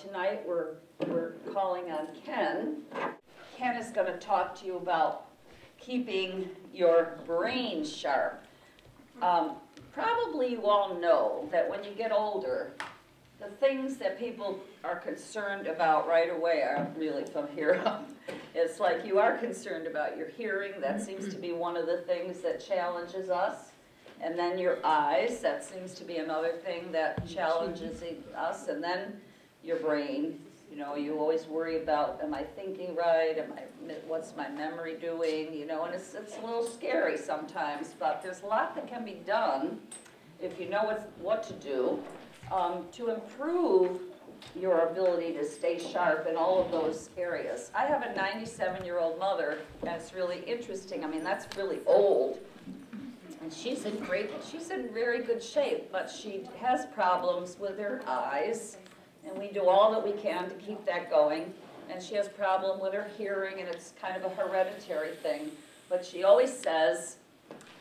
Tonight, we're, we're calling on Ken. Ken is going to talk to you about keeping your brain sharp. Um, Probably you all know that when you get older, the things that people are concerned about right away are really from here up. It's like you are concerned about your hearing, that seems to be one of the things that challenges us. And then your eyes, that seems to be another thing that challenges us. And then your brain, you know, you always worry about, am I thinking right? Am I, what's my memory doing? You know, and it's, it's a little scary sometimes, but there's a lot that can be done if you know what, what to do um, to improve your ability to stay sharp in all of those areas. I have a 97-year-old mother, that's really interesting. I mean, that's really old. And she's in great, she's in very good shape, but she has problems with her eyes and we do all that we can to keep that going. And she has problem with her hearing, and it's kind of a hereditary thing. But she always says,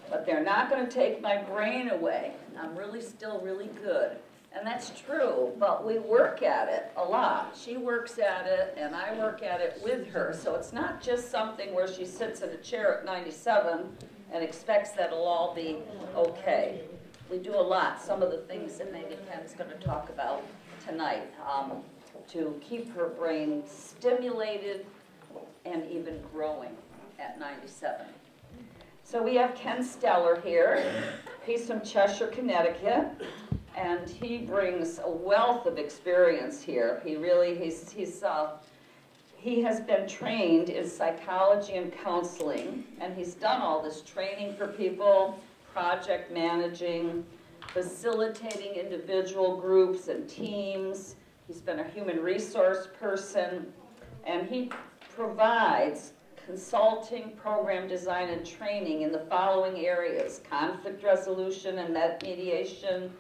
but they're not going to take my brain away. I'm really still really good. And that's true, but we work at it a lot. She works at it, and I work at it with her. So it's not just something where she sits in a chair at 97 and expects that it'll all be okay. We do a lot. Some of the things that maybe Ken's going to talk about tonight um, to keep her brain stimulated and even growing at 97. So we have Ken Steller here. He's from Cheshire, Connecticut, and he brings a wealth of experience here. He really, he's, he's, uh, he has been trained in psychology and counseling, and he's done all this training for people, project managing, facilitating individual groups and teams. He's been a human resource person, and he provides consulting, program design, and training in the following areas, conflict resolution and mediation,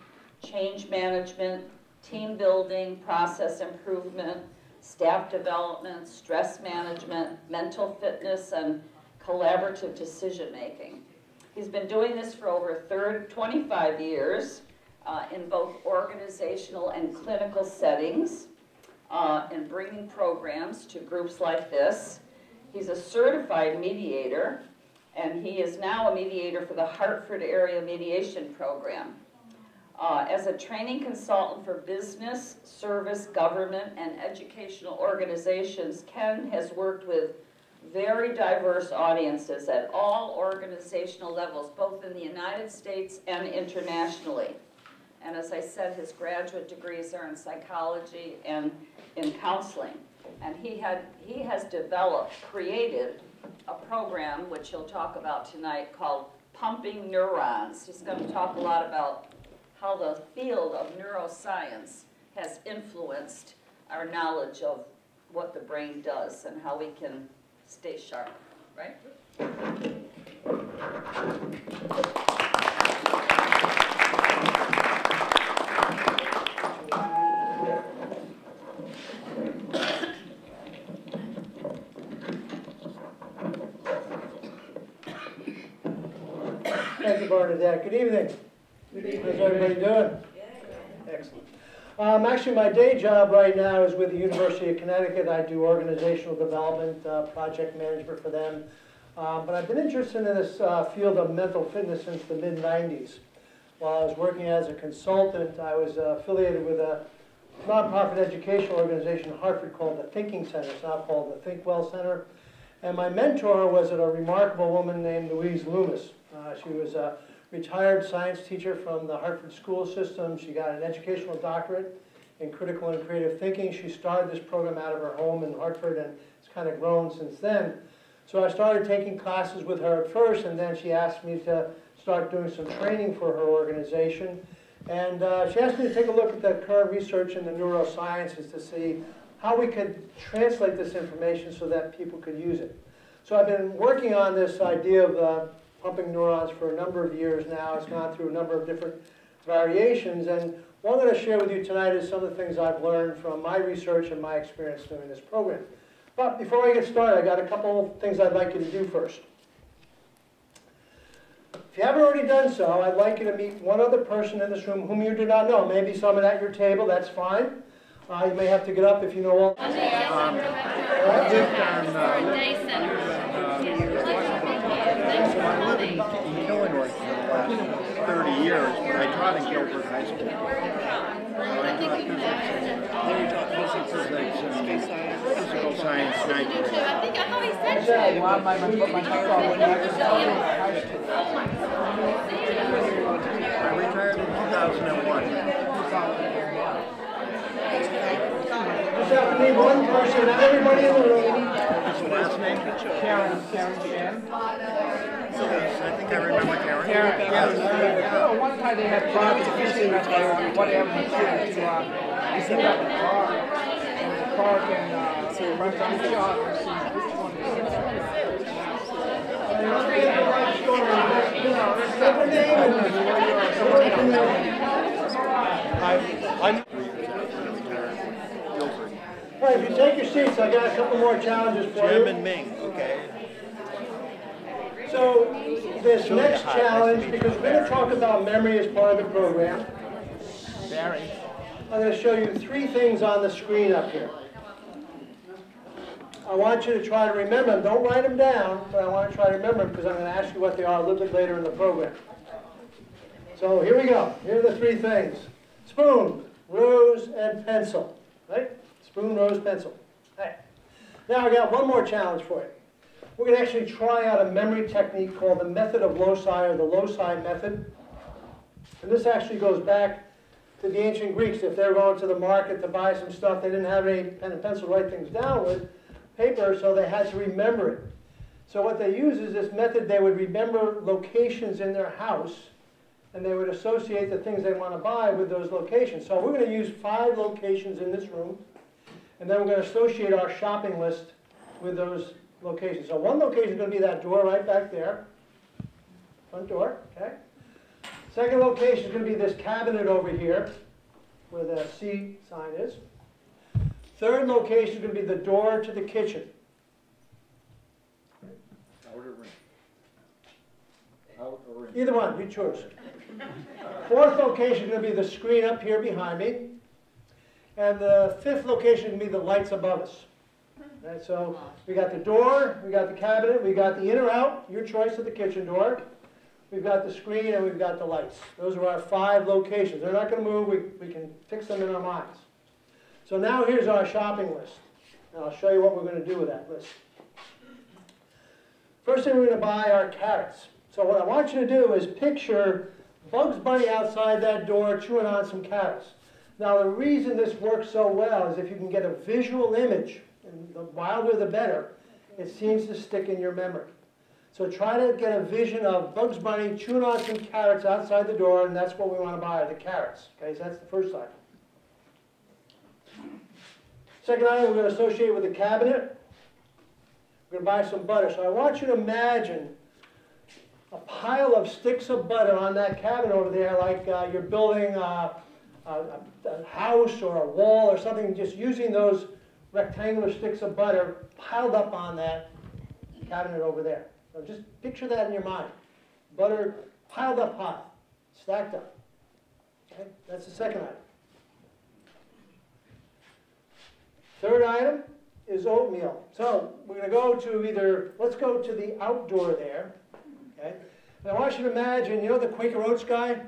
change management, team building, process improvement, staff development, stress management, mental fitness, and collaborative decision making. He's been doing this for over third, 25 years uh, in both organizational and clinical settings uh, and bringing programs to groups like this. He's a certified mediator, and he is now a mediator for the Hartford Area Mediation Program. Uh, as a training consultant for business, service, government, and educational organizations, Ken has worked with very diverse audiences at all organizational levels, both in the United States and internationally. And as I said, his graduate degrees are in psychology and in counseling. And he, had, he has developed, created a program, which he'll talk about tonight, called Pumping Neurons. He's going to talk a lot about how the field of neuroscience has influenced our knowledge of what the brain does and how we can stay sharp, right? Thank you, Bernadette. Good evening. Good evening. How's everybody doing? Excellent. Um, actually, my day job right now is with the University of Connecticut. I do organizational development, uh, project management for them. Um, but I've been interested in this uh, field of mental fitness since the mid-90s. While I was working as a consultant, I was uh, affiliated with a nonprofit educational organization in Hartford called the Thinking Center. It's now called the Think Well Center. And my mentor was a remarkable woman named Louise Loomis. Uh, she was a retired science teacher from the Hartford school system. She got an educational doctorate in critical and creative thinking. She started this program out of her home in Hartford and it's kind of grown since then. So I started taking classes with her at first and then she asked me to start doing some training for her organization. And uh, she asked me to take a look at the current research in the neurosciences to see how we could translate this information so that people could use it. So I've been working on this idea of uh, pumping neurons for a number of years now. It's gone through a number of different variations. And what I'm going to share with you tonight is some of the things I've learned from my research and my experience doing this program. But before I get started, I got a couple things I'd like you to do first. If you haven't already done so, I'd like you to meet one other person in this room whom you do not know. Maybe someone at your table, that's fine. Uh, You may have to get up if you know all. On the executive director for a day center. Thanks for coming. in Illinois for the last 30 years, but I taught in Guilford High School. I think you can They taught physics, physics, and physical science, do night. too. I think, I thought he said when I was high school. My God. I retired in 2001. Just have to need one person, not everybody in the room. What's the last name? Karen, Karen Shan. I think remember Karen. Karen, Yes. oh, one time they had problems fishing, that's why on whatever, to, to, uh, they set up a car. The car can, uh, so run down the shot and see which one is. All right, if you take your seats, I got a couple more challenges for Jim you. and Ming, okay? So, this next challenge, because we're gonna talk about memory as part of the program, Barry. I'm gonna show you three things on the screen up here. I want you to try to remember them, don't write them down, but I want to try to remember them because I'm gonna ask you what they are a little bit later in the program. So here we go, here are the three things. Spoon, rose, and pencil, right? Spoon, rose, pencil. Hey. Now I got one more challenge for you. We're gonna actually try out a memory technique called the method of loci or the loci method. And this actually goes back to the ancient Greeks. If they were going to the market to buy some stuff, they didn't have any pen and pencil to write things down with, paper, so they had to remember it. So what they use is this method, they would remember locations in their house, and they would associate the things they want to buy with those locations. So we're going to use five locations in this room, and then we're going to associate our shopping list with those locations. So one location is going to be that door right back there, front door, okay? Second location is going to be this cabinet over here, where the C sign is. Third location is going to be the door to the kitchen. Out or in? Out or in? Either one, you choose. Fourth location is going to be the screen up here behind me. And the fifth location is going to be the lights above us. Right, so we got the door, we got the cabinet, we got the in or out, your choice of the kitchen door. We've got the screen and we've got the lights. Those are our five locations. They're not going to move, we, we can fix them in our minds. So now here's our shopping list. And I'll show you what we're going to do with that list. First thing we're going to buy are carrots. So what I want you to do is picture Bugs Bunny outside that door chewing on some carrots. Now the reason this works so well is if you can get a visual image, and the wilder the better, it seems to stick in your memory. So try to get a vision of Bugs Bunny chewing on some carrots outside the door, and that's what we want to buy, the carrots. Okay, so that's the first item. Second item we're going to associate with the cabinet. We're going to buy some butter. So I want you to imagine a pile of sticks of butter on that cabinet over there, like uh, you're building uh, a, a, a house or a wall or something, just using those rectangular sticks of butter piled up on that cabinet over there. So just picture that in your mind. Butter piled up high, stacked up. Okay, that's the second item. Third item is oatmeal. So we're going to go to either, let's go to the outdoor there. Okay? And I want you to imagine, you know the Quaker Oats guy?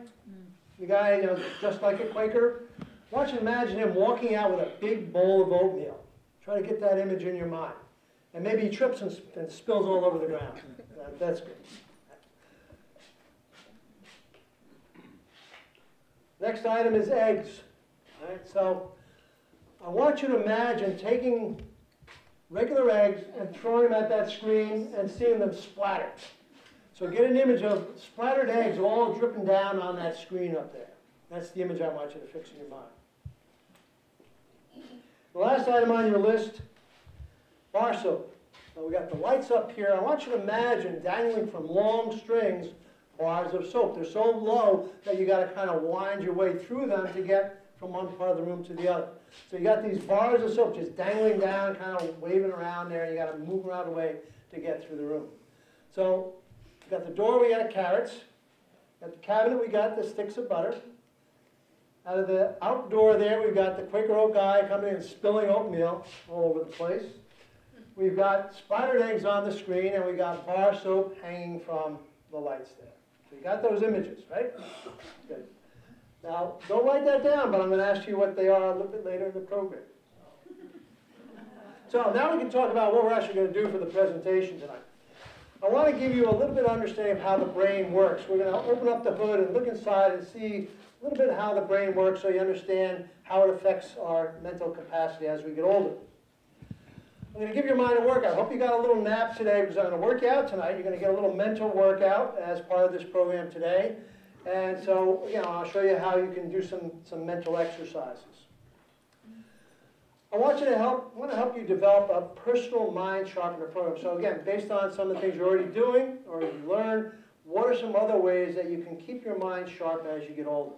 The guy, you know, just like a Quaker? I want you to imagine him walking out with a big bowl of oatmeal. Try to get that image in your mind. And maybe he trips and, sp- and spills all over the ground. That- That's good. Next item is eggs. All right, so I want you to imagine taking regular eggs and throwing them at that screen and seeing them splatter. So get an image of splattered eggs all dripping down on that screen up there. That's the image I want you to fix in your mind. The last item on your list, bar soap. So we got the lights up here. I want you to imagine dangling from long strings bars of soap. They're so low that you got to kind of wind your way through them to get from one part of the room to the other. So you got these bars of soap just dangling down, kind of waving around there, you got to move around the way to get through the room. So we got the door, we got carrots. Got the cabinet, we got the sticks of butter. Out of the outdoor there, we've got the Quaker Oat guy coming in spilling oatmeal all over the place. We've got spider eggs on the screen, and we've got bar soap hanging from the lights there. So you got those images, right? Good. Now, don't write that down, but I'm going to ask you what they are a little bit later in the program. So now we can talk about what we're actually going to do for the presentation tonight. I want to give you a little bit of understanding of how the brain works. We're going to open up the hood and look inside and see a little bit of how the brain works so you understand how it affects our mental capacity as we get older. I'm going to give your mind a workout. I hope you got a little nap today because I'm going to work you out tonight. You're going to get a little mental workout as part of this program today. And so, you know, I'll show you how you can do some, some mental exercises. I want you to help, I want to help you develop a personal mind sharpener program. So again, based on some of the things you're already doing or you learn, what are some other ways that you can keep your mind sharp as you get older?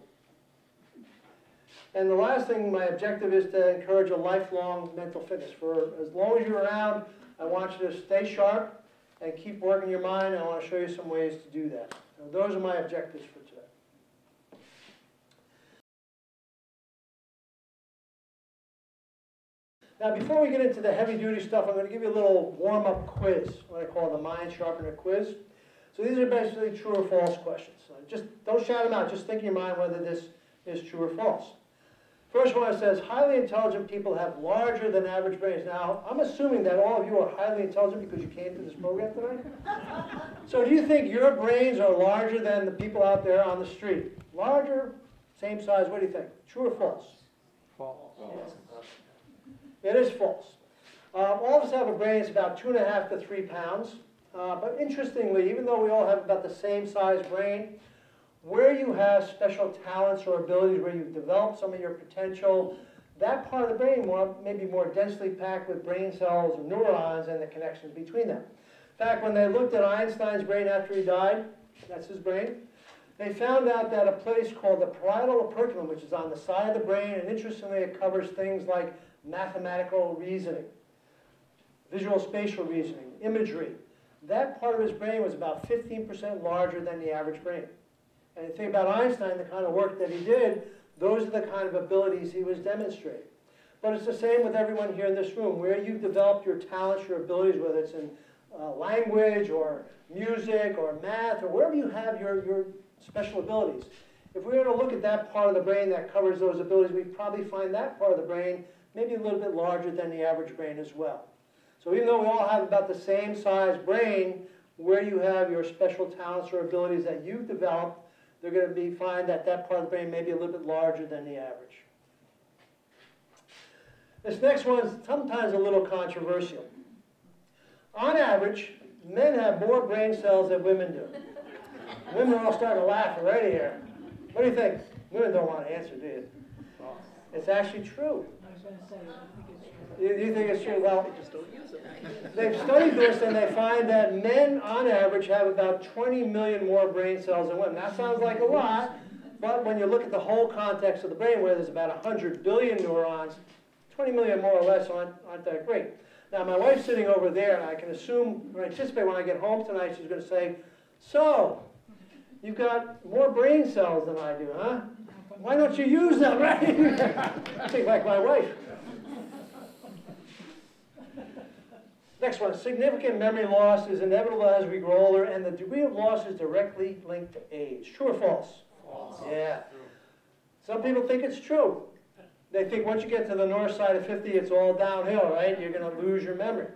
And the last thing, my objective is to encourage a lifelong mental fitness. For as long as you're around, I want you to stay sharp and keep working your mind, I want to show you some ways to do that. Those are my objectives for today. Now, before we get into the heavy-duty stuff, I'm going to give you a little warm-up quiz, what I call the Mind Sharpener quiz. So these are basically true or false questions. So just don't shout them out. Just think in your mind whether this is true or false. First one says, highly intelligent people have larger than average brains. Now, I'm assuming that all of you are highly intelligent because you came to this program tonight. so do you think your brains are larger than the people out there on the street? Larger, same size, what do you think? True or false? False. It is false. Um, all of us have a brain that's about two and a half to three pounds. Uh, but interestingly, even though we all have about the same size brain, where you have special talents or abilities, where you've developed some of your potential, that part of the brain may be more densely packed with brain cells or neurons and the connections between them. In fact, when they looked at Einstein's brain after he died, that's his brain, they found out that a place called the parietal operculum, which is on the side of the brain, and interestingly, it covers things like mathematical reasoning, visual spatial reasoning, imagery. That part of his brain was about 15% larger than the average brain. And the thing about Einstein, the kind of work that he did, those are the kind of abilities he was demonstrating. But it's the same with everyone here in this room. Where you've developed your talents, your abilities, whether it's in uh, language or music or math or wherever you have your, your special abilities. If we were to look at that part of the brain that covers those abilities, we'd probably find that part of the brain maybe a little bit larger than the average brain as well. So even though we all have about the same size brain, where you have your special talents or abilities that you've developed, they're going to be find that that part of the brain may be a little bit larger than the average. This next one is sometimes a little controversial. On average, men have more brain cells than women do. Women are all starting to laugh already here. What do you think? Women don't want to answer, do you? It's actually true. You, you think it's true? Well, they've studied this and they find that men on average have about 20 million more brain cells than women. That sounds like a lot, but when you look at the whole context of the brain where there's about 100 billion neurons, 20 million more or less aren't, aren't that great. Now, my wife's sitting over there, and I can assume, or anticipate when I get home tonight, she's going to say, So, you've got more brain cells than I do, huh? Why don't you use them, right? Think like my wife. Next one, significant memory loss is inevitable as we grow older, and the degree of loss is directly linked to age. True or false? False. Yeah. Some people think it's true. They think once you get to the north side of 50, it's all downhill, right? You're going to lose your memory.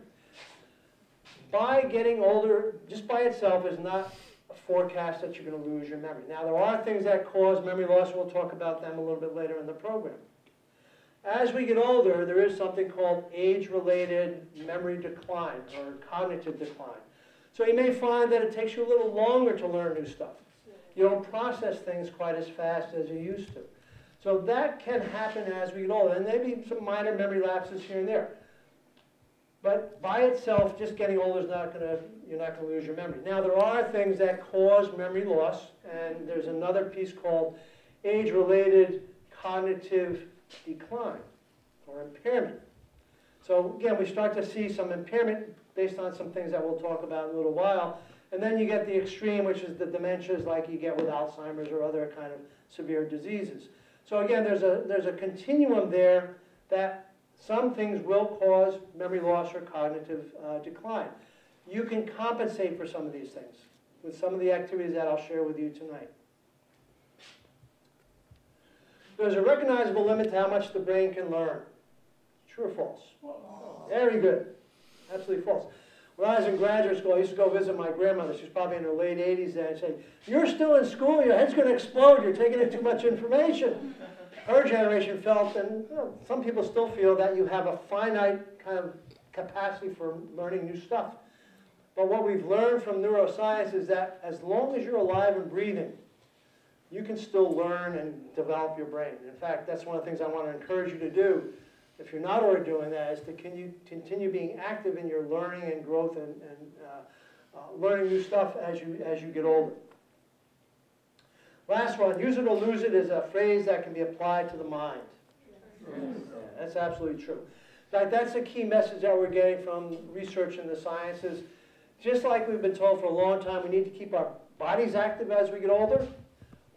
By getting older, just by itself, is not a forecast that you're going to lose your memory. Now, there are things that cause memory loss. We'll talk about them a little bit later in the program. As we get older, there is something called age-related memory decline or cognitive decline. So you may find that it takes you a little longer to learn new stuff. You don't process things quite as fast as you used to. So that can happen as we get older, and maybe some minor memory lapses here and there. But by itself, just getting older is not going to, you're not going to lose your memory. Now, there are things that cause memory loss, and there's another piece called age-related cognitive decline or impairment. So again, we start to see some impairment based on some things that we'll talk about in a little while. And then you get the extreme, which is the dementias like you get with Alzheimer's or other kind of severe diseases. So again, there's a, there's a continuum there that some things will cause memory loss or cognitive uh, decline. You can compensate for some of these things with some of the activities that I'll share with you tonight. There's a recognizable limit to how much the brain can learn. True or false? Very good. Absolutely false. When I was in graduate school, I used to go visit my grandmother. She's probably in her late 80s then. I'd say, You're still in school, your head's going to explode, you're taking in too much information. Her generation felt, and you know, some people still feel, that you have a finite kind of capacity for learning new stuff. But what we've learned from neuroscience is that as long as you're alive and breathing, you can still learn and develop your brain. In fact, that's one of the things I want to encourage you to do if you're not already doing that, is to continue, continue being active in your learning and growth and, and uh, uh, learning new stuff as you, as you get older. Last one, use it or lose it is a phrase that can be applied to the mind. Yeah, that's absolutely true. In fact, that's a key message that we're getting from research in the sciences. Just like we've been told for a long time, we need to keep our bodies active as we get older.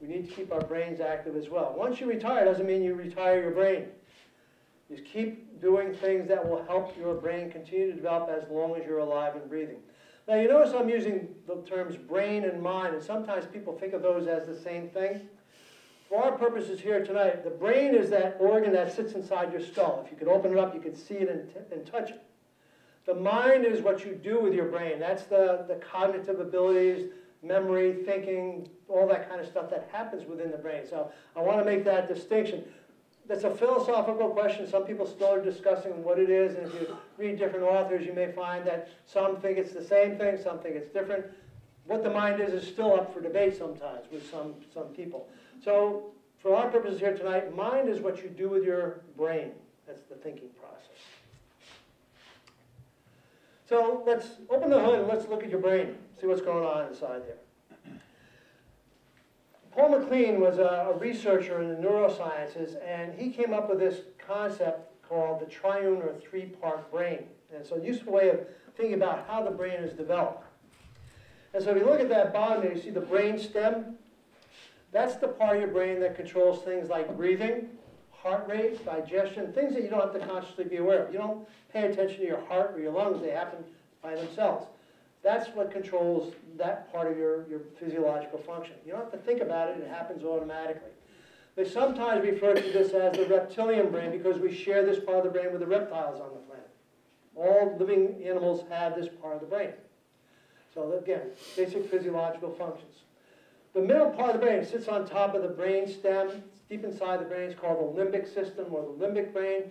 We need to keep our brains active as well. Once you retire, doesn't mean you retire your brain. Just keep doing things that will help your brain continue to develop as long as you're alive and breathing. Now, you notice I'm using the terms brain and mind, and sometimes people think of those as the same thing. For our purposes here tonight, the brain is that organ that sits inside your skull. If you could open it up, you could see it and, and touch it. The mind is what you do with your brain. That's the, the cognitive abilities, memory, thinking, all that kind of stuff that happens within the brain. So I want to make that distinction that's a philosophical question. Some people still are discussing what it is, and if you read different authors, you may find that some think it's the same thing, some think it's different. What the mind is is still up for debate sometimes with some, some people. So for our purposes here tonight, mind is what you do with your brain. That's the thinking process. So let's open the hood and let's look at your brain, see what's going on inside there. Paul MacLean was a, a, researcher in the neurosciences, and he came up with this concept called the triune or three-part brain. And it's a useful way of thinking about how the brain is developed. And so if you look at that bottom there, you see the brain stem. That's the part of your brain that controls things like breathing, heart rate, digestion, things that you don't have to consciously be aware of. You don't pay attention to your heart or your lungs, they happen by themselves. That's what controls that part of your, your physiological function. You don't have to think about it, it happens automatically. They sometimes refer to this as the reptilian brain because we share this part of the brain with the reptiles on the planet. All living animals have this part of the brain. So again, basic physiological functions. The middle part of the brain sits on top of the brain stem. Deep inside the brain. It's called the limbic system or the limbic brain.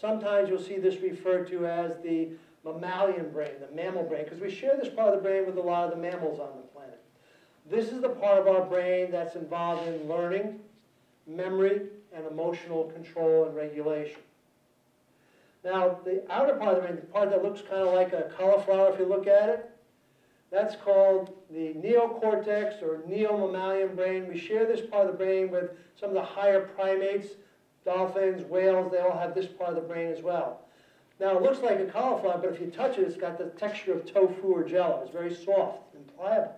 Sometimes you'll see this referred to as the mammalian brain, the mammal brain, because we share this part of the brain with a lot of the mammals on the planet. This is the part of our brain that's involved in learning, memory, and emotional control and regulation. Now, the outer part of the brain, the part that looks kind of like a cauliflower if you look at it, that's called the neocortex or neomammalian brain. We share this part of the brain with some of the higher primates, dolphins, whales, they all have this part of the brain as well. Now, it looks like a cauliflower, but if you touch it, it's got the texture of tofu or jello. It's very soft and pliable.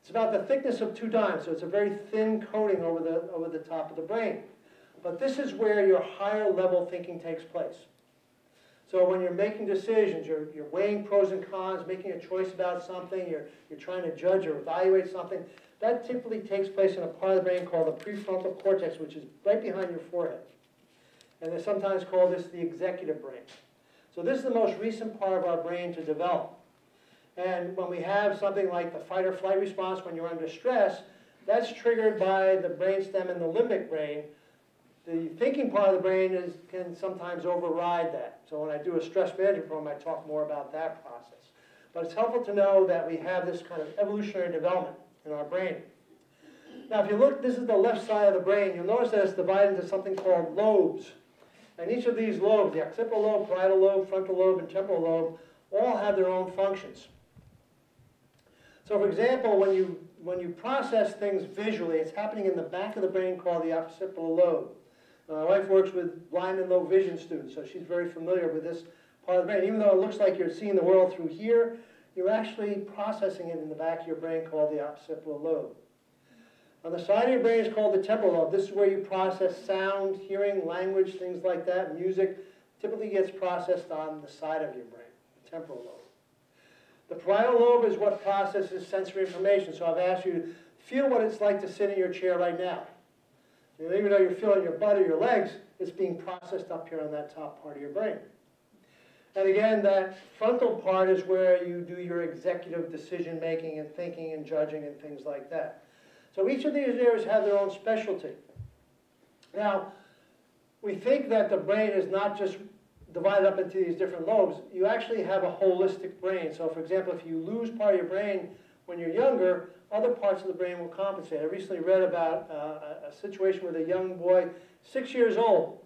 It's about the thickness of two dimes, so it's a very thin coating over the, over the top of the brain. But this is where your higher level thinking takes place. So when you're making decisions, you're, you're weighing pros and cons, making a choice about something, you're, you're trying to judge or evaluate something, that typically takes place in a part of the brain called the prefrontal cortex, which is right behind your forehead. And they sometimes call this the executive brain. So this is the most recent part of our brain to develop. And when we have something like the fight or flight response when you're under stress, that's triggered by the brainstem and the limbic brain. The thinking part of the brain is, can sometimes override that. So when I do a stress management program, I talk more about that process. But it's helpful to know that we have this kind of evolutionary development in our brain. Now, if you look, this is the left side of the brain. You'll notice that it's divided into something called lobes. And each of these lobes, the occipital lobe, parietal lobe, frontal lobe, and temporal lobe, all have their own functions. So for example, when you, when you process things visually, it's happening in the back of the brain called the occipital lobe. Uh, my wife works with blind and low vision students, so she's very familiar with this part of the brain. Even though it looks like you're seeing the world through here, you're actually processing it in the back of your brain called the occipital lobe. On the side of your brain is called the temporal lobe. This is where you process sound, hearing, language, things like that, music. Typically gets processed on the side of your brain, the temporal lobe. The parietal lobe is what processes sensory information. So I've asked you to feel what it's like to sit in your chair right now. Even though you're feeling your butt or your legs, it's being processed up here on that top part of your brain. And again, that frontal part is where you do your executive decision making and thinking and judging and things like that. So each of these areas have their own specialty. Now, we think that the brain is not just divided up into these different lobes. You actually have a holistic brain. So for example, if you lose part of your brain when you're younger, other parts of the brain will compensate. I recently read about uh, a, situation with a young boy, six years old.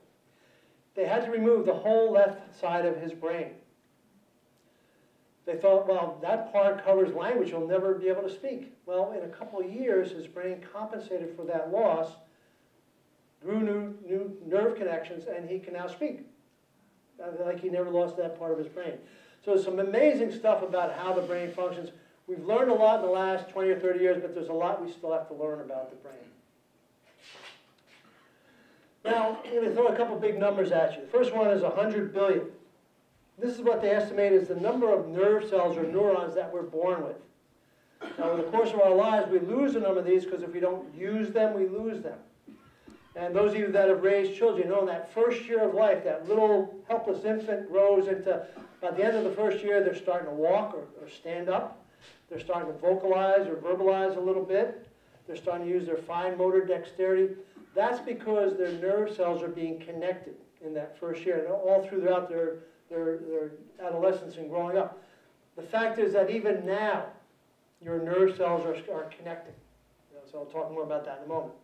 They had to remove the whole left side of his brain. They thought, well, that part covers language, he'll never be able to speak. Well, in a couple of years, his brain compensated for that loss, grew new, new nerve connections, and he can now speak. Uh, Like he never lost that part of his brain. So there's some amazing stuff about how the brain functions. We've learned a lot in the last 20 or 30 years, but there's a lot we still have to learn about the brain. Now, I'm going to throw a couple big numbers at you. The first one is 100 billion. This is what they estimate is the number of nerve cells or neurons that we're born with. Now, in the course of our lives, we lose a number of these because if we don't use them, we lose them. And those of you that have raised children know in that first year of life, that little helpless infant grows into, by the end of the first year, they're starting to walk or, or stand up. They're starting to vocalize or verbalize a little bit. They're starting to use their fine motor dexterity. That's because their nerve cells are being connected in that first year, and all throughout their, their, their adolescence and growing up. The fact is that even now, your nerve cells are, are connecting. You know, so I'll talk more about that in a moment.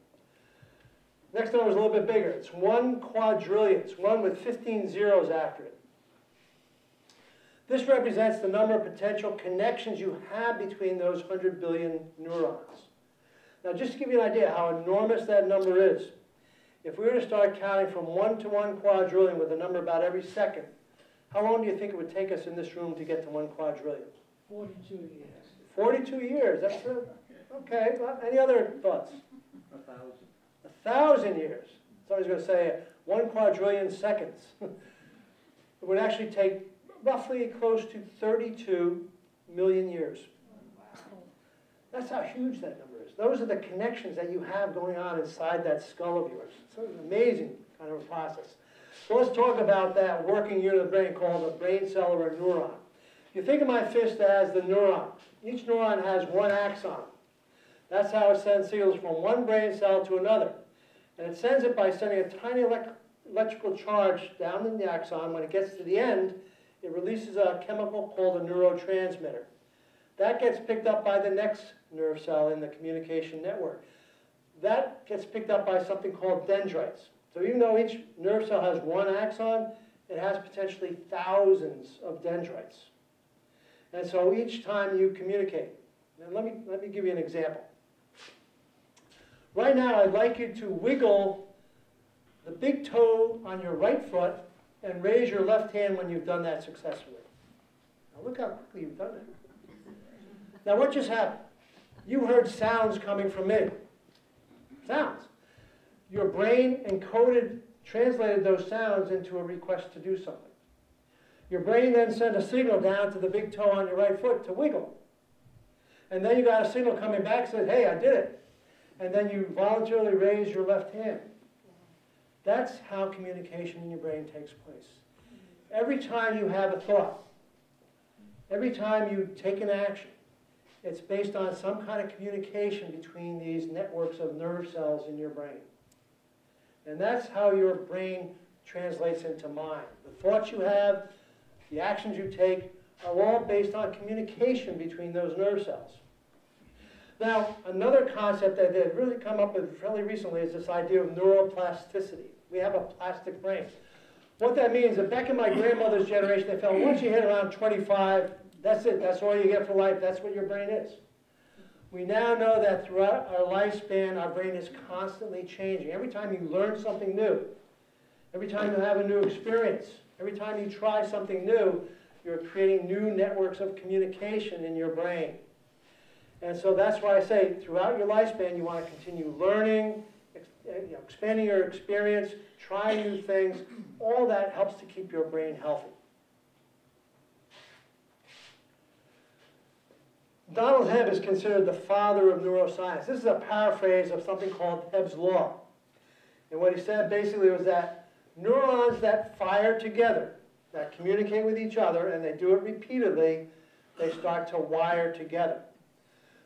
Next number is a little bit bigger. It's one quadrillion. It's one with 15 zeros after it. This represents the number of potential connections you have between those 100 billion neurons. Now, just to give you an idea how enormous that number is, if we were to start counting from one to one quadrillion with a number about every second, how long do you think it would take us in this room to get to one quadrillion? 42 years. 42 years. That's a, okay. Well, any other thoughts? A thousand. A thousand years. Somebody's going to say one quadrillion seconds. it would actually take roughly close to 32 million years. That's how huge that number is. Those are the connections that you have going on inside that skull of yours. It's an amazing kind of a process. So let's talk about that working unit of the brain called a brain cell or a neuron. You think of my fist as the neuron, each neuron has one axon. That's how it sends signals from one brain cell to another. And it sends it by sending a tiny elect electrical charge down in the axon. When it gets to the end, it releases a chemical called a neurotransmitter. That gets picked up by the next nerve cell in the communication network. That gets picked up by something called dendrites. So even though each nerve cell has one axon, it has potentially thousands of dendrites. And so each time you communicate, and let me, let me give you an example. Right now, I'd like you to wiggle the big toe on your right foot and raise your left hand when you've done that successfully. Now look how quickly you've done it. Now what just happened? You heard sounds coming from me. Sounds. Your brain encoded, translated those sounds into a request to do something. Your brain then sent a signal down to the big toe on your right foot to wiggle. And then you got a signal coming back that said, hey, I did it. And then you voluntarily raise your left hand. That's how communication in your brain takes place. Every time you have a thought, every time you take an action, it's based on some kind of communication between these networks of nerve cells in your brain. And that's how your brain translates into mind. The thoughts you have, the actions you take, are all based on communication between those nerve cells. Now, another concept that they've really come up with fairly recently is this idea of neuroplasticity. We have a plastic brain. What that means, that back in my grandmother's generation, they felt once you hit around 25, that's it, that's all you get for life, that's what your brain is. We now know that throughout our lifespan, our brain is constantly changing. Every time you learn something new, every time you have a new experience, every time you try something new, you're creating new networks of communication in your brain. And so that's why I say throughout your lifespan, you want to continue learning, you know, expanding your experience, trying new things. All that helps to keep your brain healthy. Donald Hebb is considered the father of neuroscience. This is a paraphrase of something called Hebb's Law. And what he said basically was that neurons that fire together, that communicate with each other, and they do it repeatedly, they start to wire together.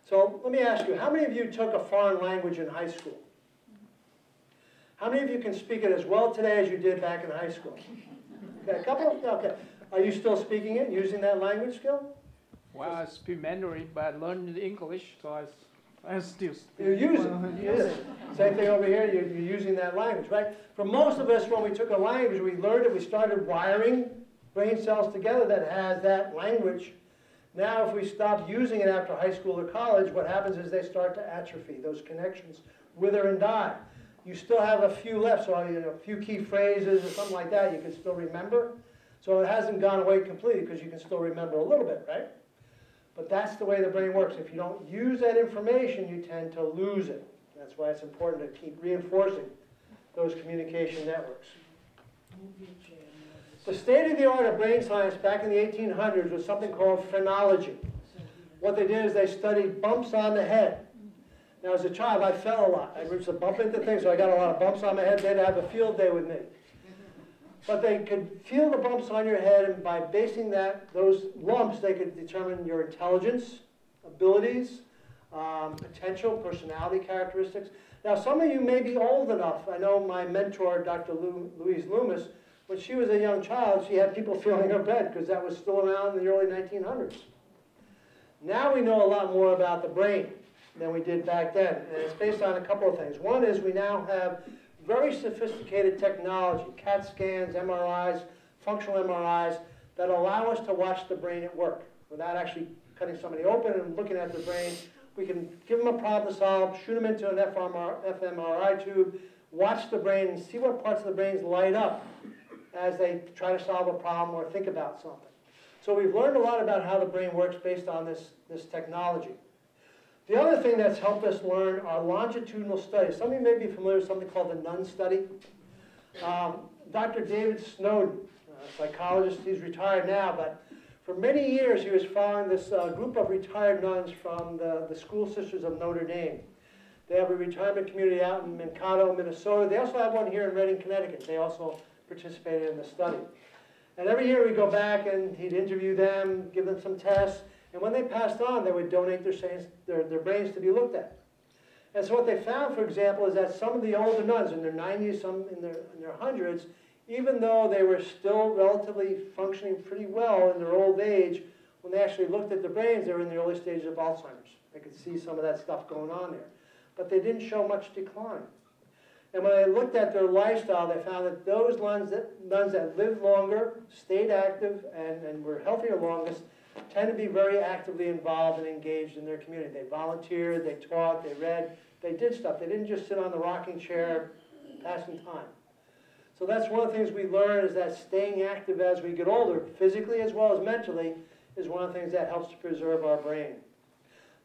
So let me ask you, how many of you took a foreign language in high school? How many of you can speak it as well today as you did back in high school? Okay, a couple, okay. Are you still speaking it, using that language skill? Well, I speak Mandarin, but I learned English, so I, I still speak. You use it. You use it. Same thing over here, you're, you're using that language, right? For most of us, when we took a language, we learned it, we started wiring brain cells together that has that language. Now, if we stop using it after high school or college, what happens is they start to atrophy. Those connections wither and die. You still have a few left, so you know, a few key phrases or something like that you can still remember. So it hasn't gone away completely because you can still remember a little bit, right? But that's the way the brain works. If you don't use that information, you tend to lose it. That's why it's important to keep reinforcing those communication networks. The state of the art of brain science back in the 1800s was something called phrenology. What they did is they studied bumps on the head. Now, as a child, I fell a lot. I used to bump into things, so I got a lot of bumps on my head. They'd have a field day with me. But they could feel the bumps on your head, and by basing that, those lumps, they could determine your intelligence, abilities, um, potential, personality characteristics. Now, some of you may be old enough. I know my mentor, Dr. Lou, Louise Loomis, when she was a young child, she had people feeling her bed because that was still around in the early 1900s. Now we know a lot more about the brain than we did back then, and it's based on a couple of things. One is we now have very sophisticated technology, CAT scans, MRIs, functional MRIs, that allow us to watch the brain at work without actually cutting somebody open and looking at the brain. We can give them a problem to solve, shoot them into an FMR, fMRI tube, watch the brain and see what parts of the brains light up as they try to solve a problem or think about something. So we've learned a lot about how the brain works based on this, this technology. The other thing that's helped us learn are longitudinal studies. Some of you may be familiar with something called the NUN study. Um, Dr. David Snowdon, a psychologist, he's retired now, but for many years he was following this uh, group of retired nuns from the, the School Sisters of Notre Dame. They have a retirement community out in Mankato, Minnesota. They also have one here in Redding, Connecticut. They also participated in the study. And every year we go back and he'd interview them, give them some tests, and when they passed on, they would donate their, saints, their, their brains to be looked at. And so what they found, for example, is that some of the older nuns, in their 90s, some in their, in their hundreds, even though they were still relatively functioning pretty well in their old age, when they actually looked at their brains, they were in the early stages of Alzheimer's. They could see some of that stuff going on there. But they didn't show much decline. And when they looked at their lifestyle, they found that those nuns that, nuns that lived longer, stayed active, and, and were healthier longest, tend to be very actively involved and engaged in their community. They volunteered, they taught, they read, they did stuff. They didn't just sit on the rocking chair passing time. So that's one of the things we learn is that staying active as we get older, physically as well as mentally, is one of the things that helps to preserve our brain.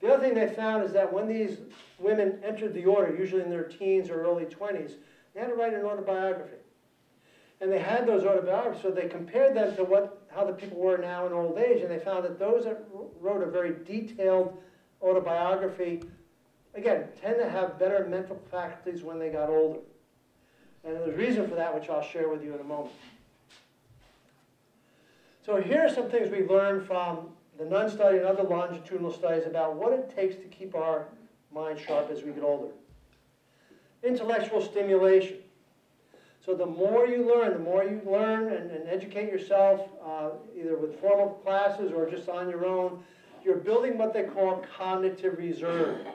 The other thing they found is that when these women entered the order, usually in their teens or early 20s, they had to write an autobiography. And they had those autobiographies, so they compared them to what, how the people were now in old age, and they found that those that wrote a very detailed autobiography, again, tend to have better mental faculties when they got older. And there's a reason for that, which I'll share with you in a moment. So here are some things we've learned from the NUN study and other longitudinal studies about what it takes to keep our mind sharp as we get older. Intellectual stimulation. So the more you learn, the more you learn and, and educate yourself, uh, either with formal classes or just on your own, you're building what they call cognitive reserve.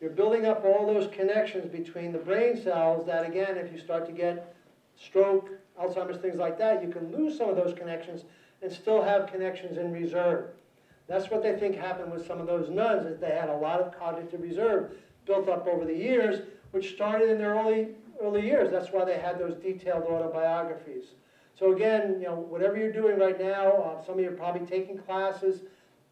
You're building up all those connections between the brain cells that, again, if you start to get stroke, Alzheimer's, things like that, you can lose some of those connections and still have connections in reserve. That's what they think happened with some of those nuns, is they had a lot of cognitive reserve built up over the years, which started in their early, early years. That's why they had those detailed autobiographies. So again, you know, whatever you're doing right now, uh, some of you are probably taking classes.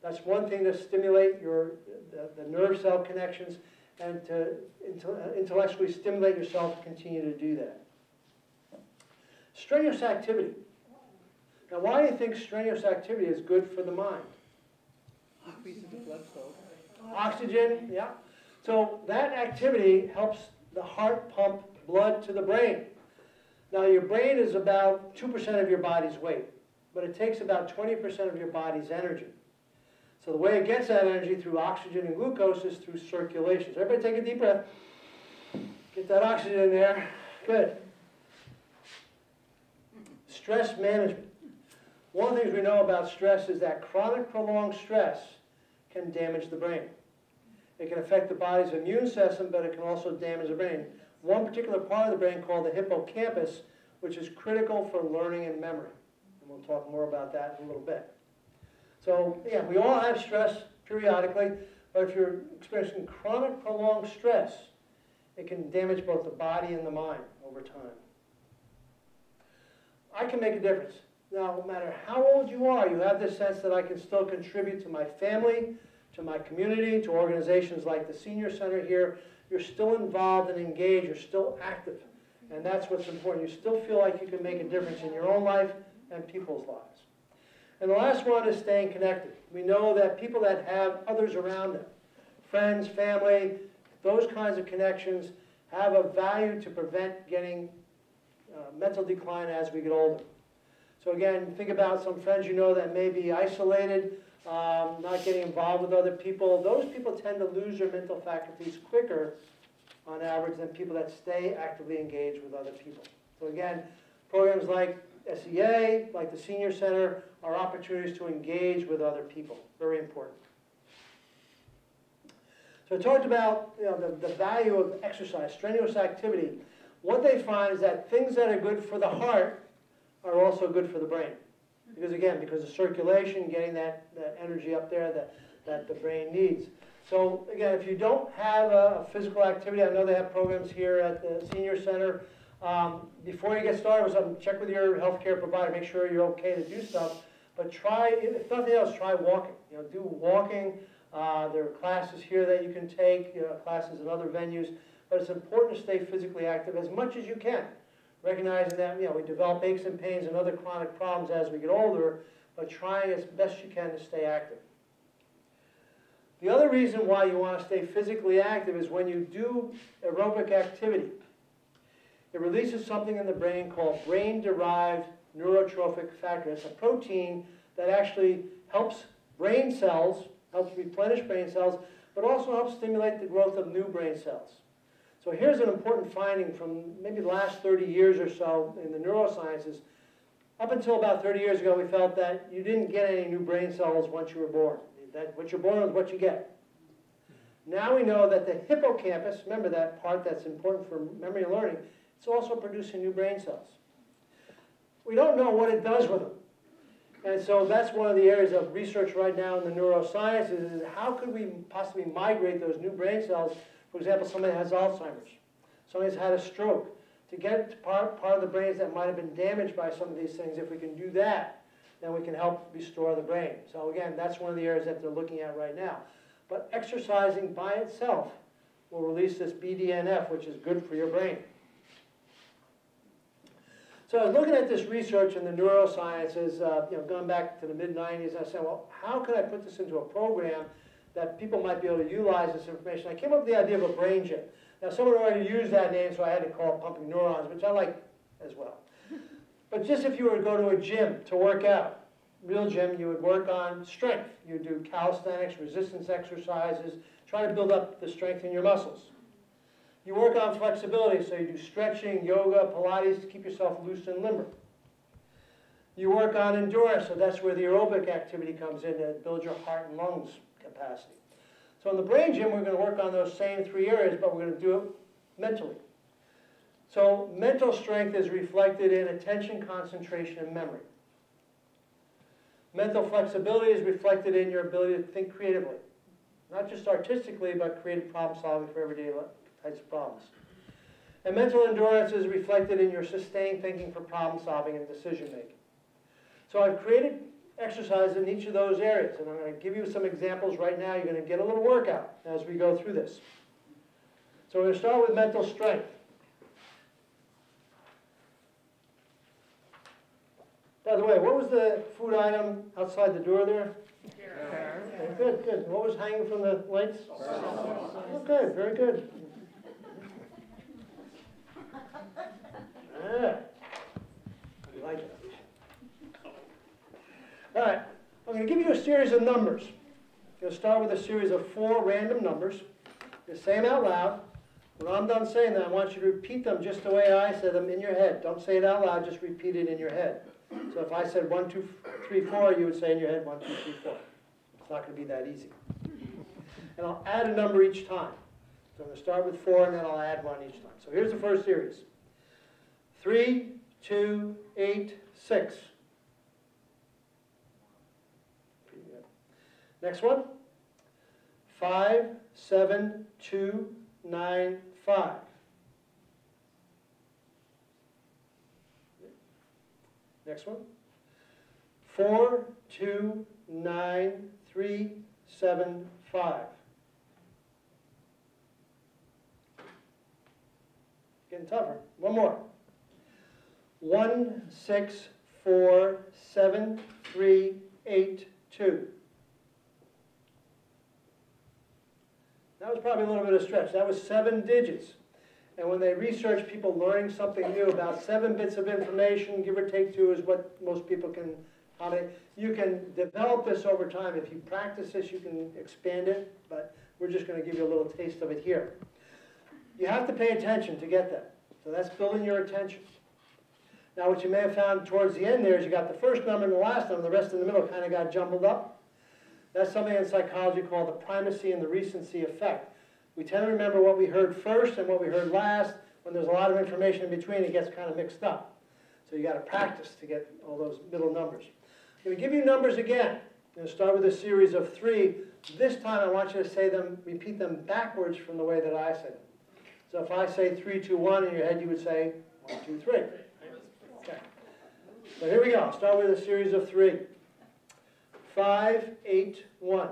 That's one thing to stimulate your, the, the nerve cell connections and to intellectually stimulate yourself to continue to do that. Strenuous activity. Now, why do you think strenuous activity is good for the mind? Blood flow. Oxygen, yeah. So that activity helps the heart pump blood to the brain. Now, your brain is about 2% of your body's weight, but it takes about 20% of your body's energy. So the way it gets that energy through oxygen and glucose is through circulation. So everybody take a deep breath. Get that oxygen in there. Good. Stress management. One of the things we know about stress is that chronic prolonged stress can damage the brain. It can affect the body's immune system, but it can also damage the brain. One particular part of the brain called the hippocampus, which is critical for learning and memory. And we'll talk more about that in a little bit. So, yeah, we all have stress periodically, but if you're experiencing chronic prolonged stress, it can damage both the body and the mind over time. I can make a difference. Now, no matter how old you are, you have this sense that I can still contribute to my family, to my community, to organizations like the Senior Center here. You're still involved and engaged, you're still active. And that's what's important. You still feel like you can make a difference in your own life and people's lives. And the last one is staying connected. We know that people that have others around them, friends, family, those kinds of connections have a value to prevent getting uh, mental decline as we get older. So again, think about some friends you know that may be isolated, um, not getting involved with other people. Those people tend to lose their mental faculties quicker on average than people that stay actively engaged with other people. So again, programs like SEA, like the Senior Center, are opportunities to engage with other people. Very important. So I talked about you know, the, the value of exercise, strenuous activity. What they find is that things that are good for the heart are also good for the brain. Because again, because of circulation, getting that, that energy up there that, that the brain needs. So again, if you don't have a, a physical activity, I know they have programs here at the senior center. Um, before you get started with something, check with your healthcare provider, make sure you're okay to do stuff. But try, if nothing else, try walking. You know, do walking. Uh, there are classes here that you can take, you know, classes in other venues. But it's important to stay physically active as much as you can recognizing that you know we develop aches and pains and other chronic problems as we get older, but trying as best you can to stay active. The other reason why you want to stay physically active is when you do aerobic activity, it releases something in the brain called brain-derived neurotrophic factor. It's a protein that actually helps brain cells, helps replenish brain cells, but also helps stimulate the growth of new brain cells. So here's an important finding from maybe the last 30 years or so in the neurosciences. Up until about 30 years ago, we felt that you didn't get any new brain cells once you were born. That what you're born with, what you get. Now we know that the hippocampus, remember that part that's important for memory and learning, it's also producing new brain cells. We don't know what it does with them. And so that's one of the areas of research right now in the neurosciences is how could we possibly migrate those new brain cells for example, somebody has Alzheimer's, somebody's had a stroke, to get part, part of the brains that might have been damaged by some of these things, if we can do that, then we can help restore the brain. So again, that's one of the areas that they're looking at right now. But exercising by itself will release this BDNF, which is good for your brain. So I was looking at this research in the neurosciences, uh, you know, going back to the mid-90s, I said, well, how can I put this into a program that people might be able to utilize this information. I came up with the idea of a brain gym. Now, someone already used that name, so I had to call it pumping neurons, which I like as well. But just if you were to go to a gym to work out, real gym, you would work on strength. You do calisthenics, resistance exercises, try to build up the strength in your muscles. You work on flexibility, so you do stretching, yoga, Pilates to keep yourself loose and limber. You work on endurance, so that's where the aerobic activity comes in to build your heart and lungs capacity. So in the brain gym, we're going to work on those same three areas, but we're going to do it mentally. So mental strength is reflected in attention, concentration, and memory. Mental flexibility is reflected in your ability to think creatively. Not just artistically, but creative problem solving for everyday types of problems. And mental endurance is reflected in your sustained thinking for problem solving and decision making. So I've created exercises in each of those areas. And I'm going to give you some examples right now. You're going to get a little workout as we go through this. So we're going to start with mental strength. By the way, what was the food item outside the door there? Okay, Good, good. What was hanging from the lights? Oh, good, very good. Yeah. Like it. All right, I'm going to give you a series of numbers. I'm going to start with a series of four random numbers. You say them out loud. When I'm done saying that, I want you to repeat them just the way I said them in your head. Don't say it out loud, just repeat it in your head. So if I said one, two, three, four, you would say in your head one, two, three, four. It's not going to be that easy. And I'll add a number each time. So I'm going to start with four, and then I'll add one each time. So here's the first series. Three, two, eight, six. Pretty good. Next one. Five, seven, two, nine, five. Next one. Four, two, nine, three, seven, five. Getting tougher. One more. One, six, four, seven, three, eight, two. That was probably a little bit of a stretch. That was seven digits. And when they research people learning something new, about seven bits of information, give or take two, is what most people can, how they, you can develop this over time. If you practice this, you can expand it, but we're just going to give you a little taste of it here. You have to pay attention to get that. So that's building your attention. Now, what you may have found towards the end there is you got the first number and the last number, the rest in the middle kind of got jumbled up. That's something in psychology called the primacy and the recency effect. We tend to remember what we heard first and what we heard last. When there's a lot of information in between, it gets kind of mixed up. So you got to practice to get all those middle numbers. I'm going to give you numbers again. I'm going to start with a series of three. This time I want you to say them, repeat them backwards from the way that I said them. So if I say three, two, one, in your head you would say one, two, three. Okay. So here we go. I'll start with a series of three. Five, eight, one.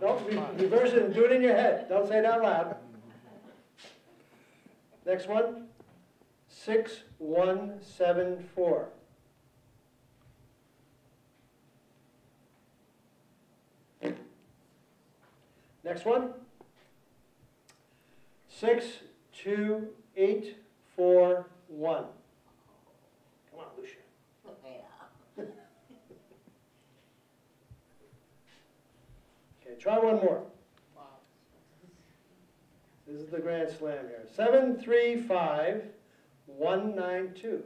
No, re- reverse it and do it in your head. Don't say it out loud. Next one. Six, one, seven, four. Next one. Six, two, eight, four, one. Come on, Lucia. Okay, try one more. This is the grand slam here. Seven, three, five, one, nine, two.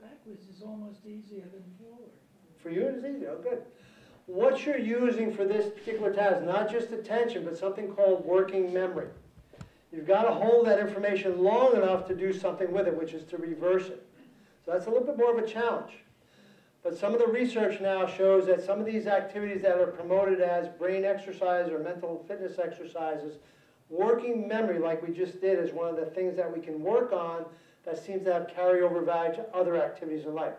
Backwards is almost easier than forward. For you, it's easy. Oh, good. What you're using for this particular task, not just attention, but something called working memory. You've got to hold that information long enough to do something with it, which is to reverse it. So that's a little bit more of a challenge. But some of the research now shows that some of these activities that are promoted as brain exercise or mental fitness exercises, working memory like we just did is one of the things that we can work on that seems to have carryover value to other activities in life.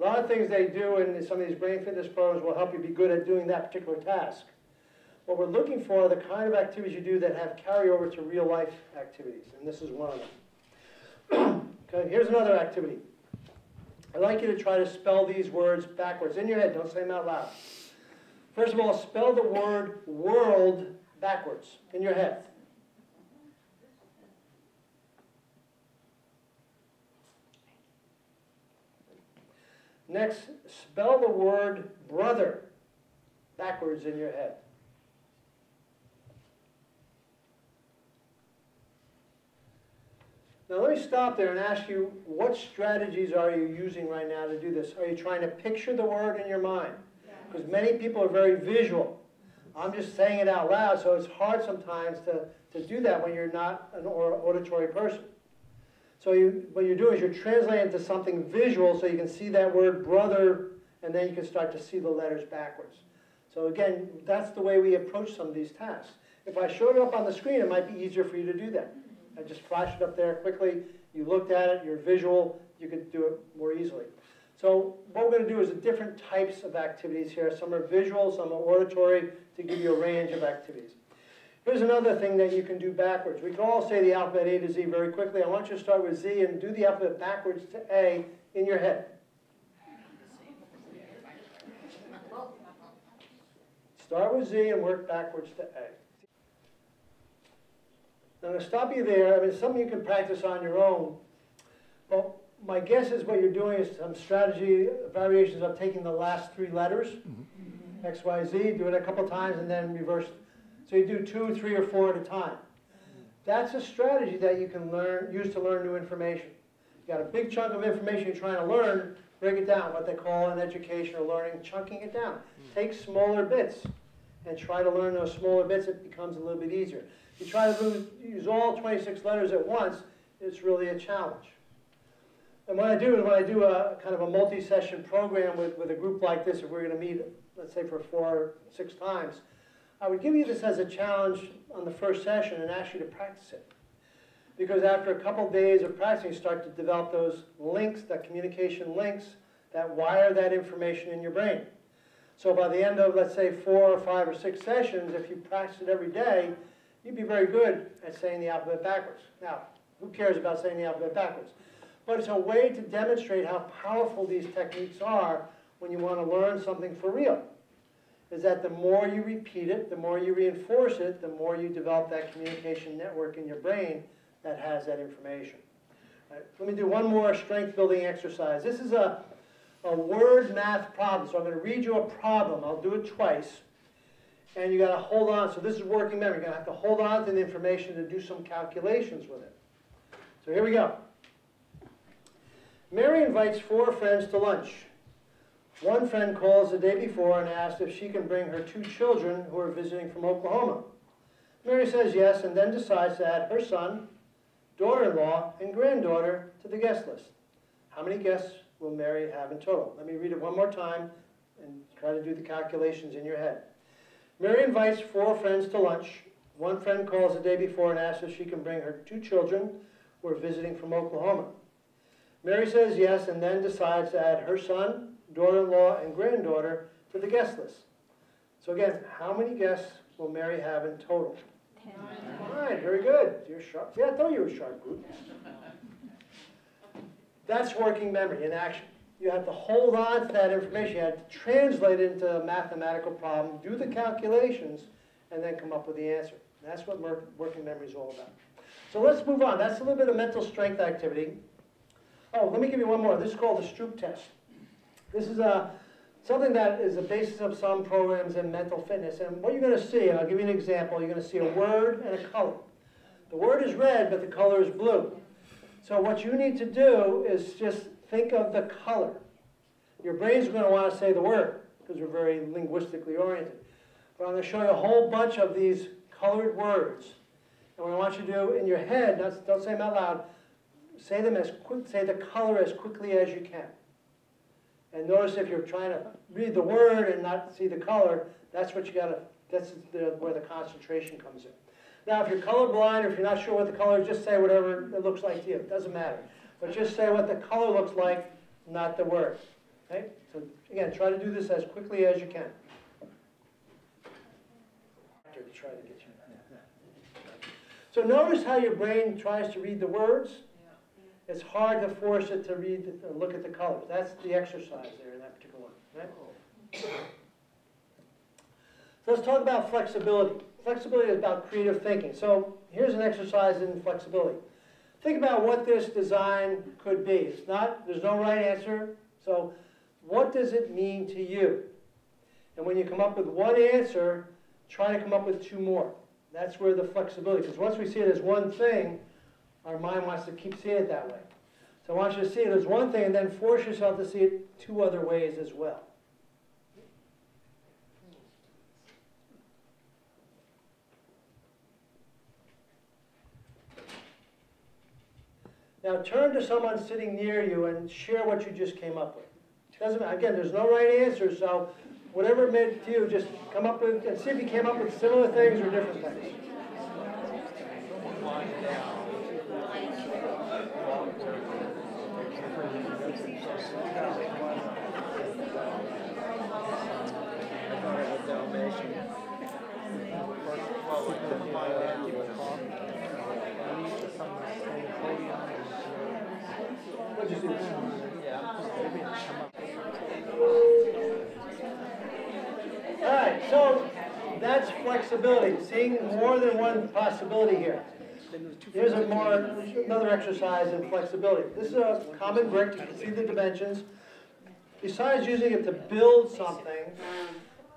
A lot of things they do in some of these brain fitness programs will help you be good at doing that particular task. What we're looking for are the kind of activities you do that have carryover to real life activities, and this is one of them. okay, here's another activity. I'd like you to try to spell these words backwards in your head, don't say them out loud. First of all, spell the word world backwards in your head. Next, spell the word brother backwards in your head. Now let me stop there and ask you, what strategies are you using right now to do this? Are you trying to picture the word in your mind? Because many people are very visual. I'm just saying it out loud, so it's hard sometimes to, to do that when you're not an auditory person. So you, what you're doing is you're translating it to something visual so you can see that word brother and then you can start to see the letters backwards. So again, that's the way we approach some of these tasks. If I showed it up on the screen, it might be easier for you to do that. I just flash it up there quickly you looked at it, you're visual, you could do it more easily. So what we're going to do is different types of activities here. Some are visual, some are auditory, to give you a range of activities. Here's another thing that you can do backwards. We can all say the alphabet A to Z very quickly. I want you to start with Z and do the alphabet backwards to A in your head. Start with Z and work backwards to A. I'm going to stop you there. I mean, it's something you can practice on your own. Well, my guess is what you're doing is some strategy variations of taking the last three letters, mm-hmm. X, Y, Z, do it a couple times, and then reverse. So you do two, three, or four at a time. That's a strategy that you can learn, use to learn new information. You got a big chunk of information you're trying to learn, break it down, what they call in education or learning, chunking it down. Mm. Take smaller bits and try to learn those smaller bits, it becomes a little bit easier. You try to use all 26 letters at once, it's really a challenge. And what I do is when I do a kind of a multi-session program with, with a group like this, if we're going to meet, let's say for four, six times, I would give you this as a challenge on the first session and ask you to practice it. Because after a couple days of practicing, you start to develop those links, that communication links, that wire that information in your brain. So by the end of, let's say, four or five or six sessions, if you practice it every day, you'd be very good at saying the alphabet backwards. Now, who cares about saying the alphabet backwards? But it's a way to demonstrate how powerful these techniques are when you want to learn something for real. Is that the more you repeat it, the more you reinforce it, the more you develop that communication network in your brain that has that information. Right, let me do one more strength building exercise. This is a, a word math problem. So I'm going to read you a problem. I'll do it twice. And you got to hold on. So this is working memory. You're going to have to hold on to the information to do some calculations with it. So here we go. Mary invites four friends to lunch. One friend calls the day before and asks if she can bring her two children who are visiting from Oklahoma. Mary says yes and then decides to add her son, daughter-in-law, and granddaughter to the guest list. How many guests will Mary have in total? Let me read it one more time and try to do the calculations in your head. Mary invites four friends to lunch. One friend calls the day before and asks if she can bring her two children who are visiting from Oklahoma. Mary says yes and then decides to add her son, daughter-in-law, and granddaughter to the guest list. So again, how many guests will Mary have in total? Ten. All right, very good. You're sharp. Yeah, I thought you were sharp, group. That's working memory in action. You have to hold on to that information. You have to translate it into a mathematical problem, do the calculations, and then come up with the answer. That's what working memory is all about. So let's move on. That's a little bit of mental strength activity. Oh, let me give you one more. This is called the Stroop test. This is a, something that is the basis of some programs in mental fitness. And what you're going to see, and I'll give you an example, you're going to see a word and a color. The word is red, but the color is blue. So what you need to do is just think of the color. Your brain's going to want to say the word, because we're very linguistically oriented. But I'm going to show you a whole bunch of these colored words. And what I want you to do in your head, don't say them out loud, say them as quick, say the color as quickly as you can. And notice if you're trying to read the word and not see the color, that's what you got to, that's the, where the concentration comes in. Now, if you're colorblind or if you're not sure what the color is, just say whatever it looks like to you. It doesn't matter. But just say what the color looks like, not the word. Okay? So again, try to do this as quickly as you can. To try to get you. So notice how your brain tries to read the words it's hard to force it to read, the, look at the colors. That's the exercise there in that particular one. Right? So let's talk about flexibility. Flexibility is about creative thinking. So here's an exercise in flexibility. Think about what this design could be. It's not, there's no right answer. So what does it mean to you? And when you come up with one answer, try to come up with two more. That's where the flexibility, because once we see it as one thing, our mind wants to keep seeing it that way. So I want you to see it as one thing and then force yourself to see it two other ways as well. Now turn to someone sitting near you and share what you just came up with. Doesn't again, there's no right answer, so whatever it meant to you, just come up with and see if you came up with similar things or different things. Right, so that's flexibility, seeing more than one possibility here. Here's a more, another exercise in flexibility. This is a common brick, you can see the dimensions. Besides using it to build something,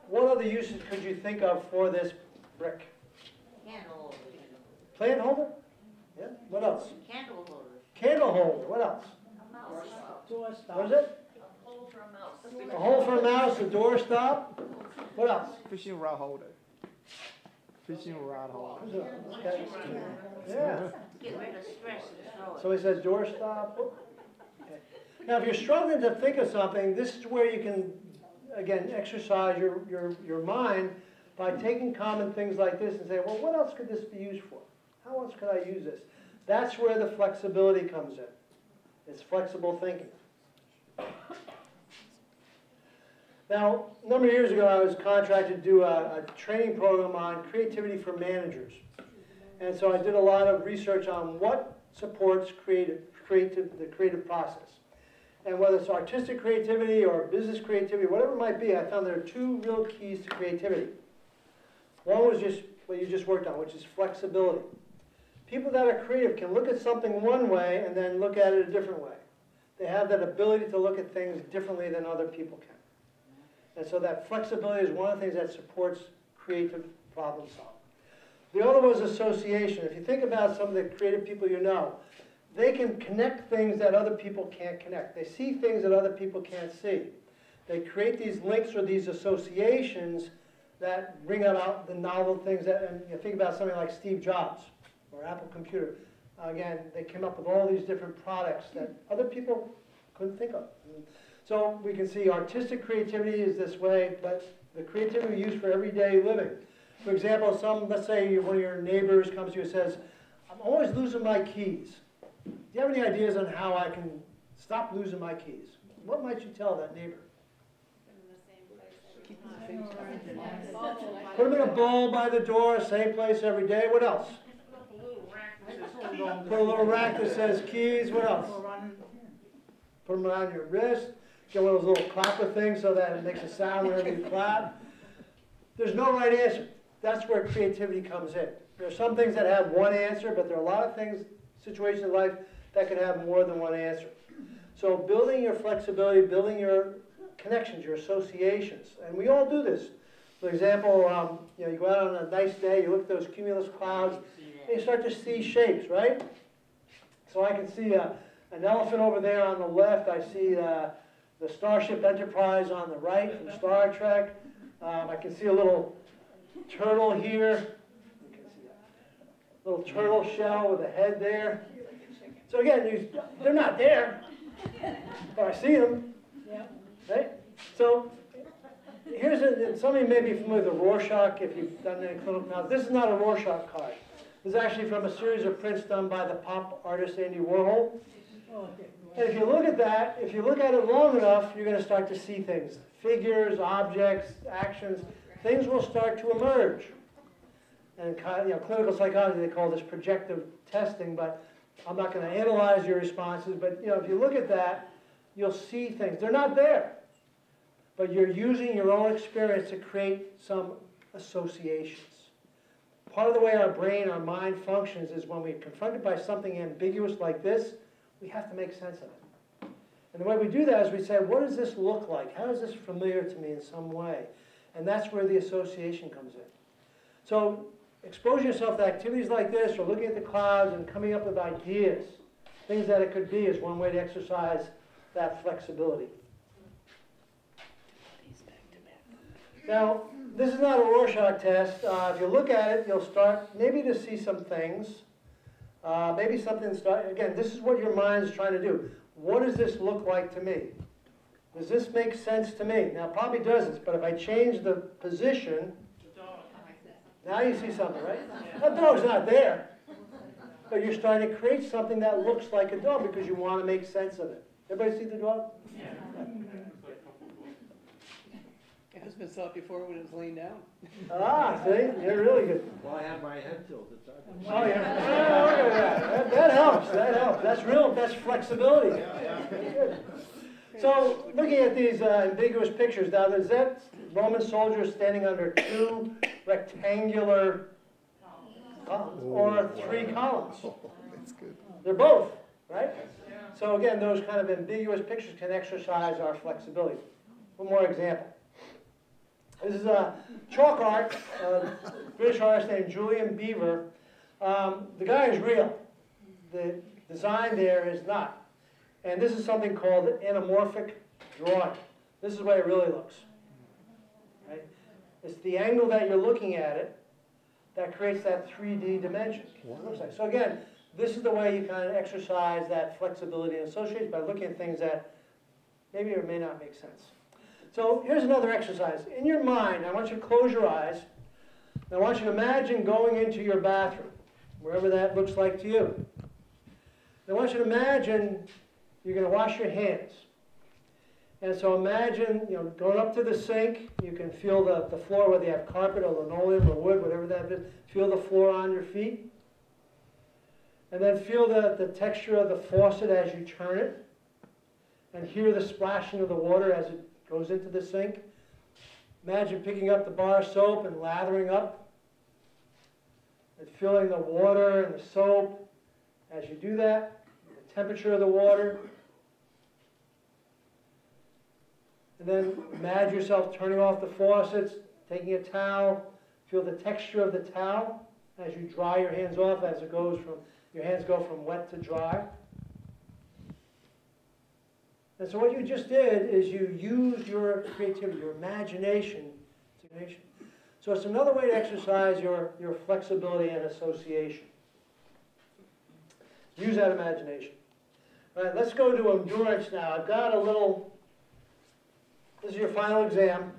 what other uses could you think of for this brick? Plant holder? Yeah, what else? Candle holders. Candle holder, what else? Door What stop. is it? A hole for a mouse, a door stop? What else? Fishing rod holder. Fishing rod holder. Okay. Yeah. Get rid of stress and throw it. Somebody says door stop. Okay. Now, if you're struggling to think of something, this is where you can, again, exercise your, your, your mind by taking common things like this and say, well, what else could this be used for? How else could I use this? That's where the flexibility comes in. It's flexible thinking. Now, a number of years ago, I was contracted to do a, a training program on creativity for managers. And so I did a lot of research on what supports creative, creative, the creative process. And whether it's artistic creativity or business creativity, whatever it might be, I found there are two real keys to creativity. One was just what you just worked on, which is flexibility. People that are creative can look at something one way and then look at it a different way. They have that ability to look at things differently than other people can. And so that flexibility is one of the things that supports creative problem solving. The other was association. If you think about some of the creative people you know, they can connect things that other people can't connect. They see things that other people can't see. They create these links or these associations that bring about the novel things that, and you think about something like Steve Jobs or Apple Computer. Again, they came up with all these different products that other people couldn't think of. So we can see artistic creativity is this way, but the creativity we use for everyday living. For example, some, let's say one of your neighbors comes to you and says, I'm always losing my keys. Do you have any ideas on how I can stop losing my keys? What might you tell that neighbor? Put them in a bowl by the door, same place every day. What else? Put a little rack that says keys. What else? Put them around your wrist. Get one of those little clapper things so that it makes a sound whenever you clap. There's no right answer. That's where creativity comes in. There are some things that have one answer, but there are a lot of things, situations in life, that can have more than one answer. So building your flexibility, building your connections, your associations, and we all do this. For example, um, you know, you go out on a nice day, you look at those cumulus clouds, and you start to see shapes, right? So I can see a, an elephant over there on the left. I see uh, the Starship Enterprise on the right from Star Trek. Um, I can see a little turtle here. You can see that. Little turtle shell with a head there. So again, you, they're not there, but I see them. Right? So here's a, somebody may be familiar with the Rorschach if you've done any clinical now. This is not a Rorschach card. This is actually from a series of prints done by the pop artist Andy Warhol. And if you look at that, if you look at it long enough, you're going to start to see things. Figures, objects, actions, things will start to emerge. And you know, clinical psychology, they call this projective testing, but I'm not going to analyze your responses. But you know, if you look at that, you'll see things. They're not there. But you're using your own experience to create some associations. Part of the way our brain, our mind functions is when we're confronted by something ambiguous like this, we have to make sense of it. And the way we do that is we say, what does this look like? How is this familiar to me in some way? And that's where the association comes in. So exposing yourself to activities like this or looking at the clouds and coming up with ideas, things that it could be is one way to exercise that flexibility. Now, this is not a Rorschach test. Uh, if you look at it, you'll start maybe to see some things. Uh, maybe something start, again, this is what your mind's trying to do. What does this look like to me? Does this make sense to me? Now, it probably doesn't, but if I change the position, now you see something, right? That dog's not there. But you're starting to create something that looks like a dog because you want to make sense of it. Everybody see the dog? Husband been it before when it was laying down. Ah, see, you're really good. Well, I have my head tilted. so I Oh, yeah. Oh, look at that. That- That helps, that helps. That's real, that's flexibility. Good. So, looking at these uh, ambiguous pictures, now, is that Roman soldiers standing under two rectangular columns, or three columns? That's good. They're both, right? So again, those kind of ambiguous pictures can exercise our flexibility. One more example. This is a chalk art, uh, British artist named Julian Beever. Um, the guy is real. The design there is not. And this is something called anamorphic drawing. This is the way it really looks. Right? It's the angle that you're looking at it that creates that 3D dimension. Like. So again, this is the way you kind of exercise that flexibility and associates by looking at things that maybe or may not make sense. So here's another exercise. In your mind, I want you to close your eyes. I want you to imagine going into your bathroom, wherever that looks like to you. I want you to imagine you're going to wash your hands. And so imagine, you know, going up to the sink, you can feel the, the floor, whether you have carpet or linoleum or wood, whatever that is, feel the floor on your feet. And then feel the, the texture of the faucet as you turn it. And hear the splashing of the water as it goes into the sink. Imagine picking up the bar of soap and lathering up. And filling the water and the soap as you do that, the temperature of the water. And then imagine yourself turning off the faucets, taking a towel, feel the texture of the towel as you dry your hands off as it goes from, your hands go from wet to dry. And so what you just did is you used your creativity, your imagination. So it's another way to exercise your, your flexibility and association. Use that imagination. All right, let's go to endurance now. I've got a little, this is your final exam.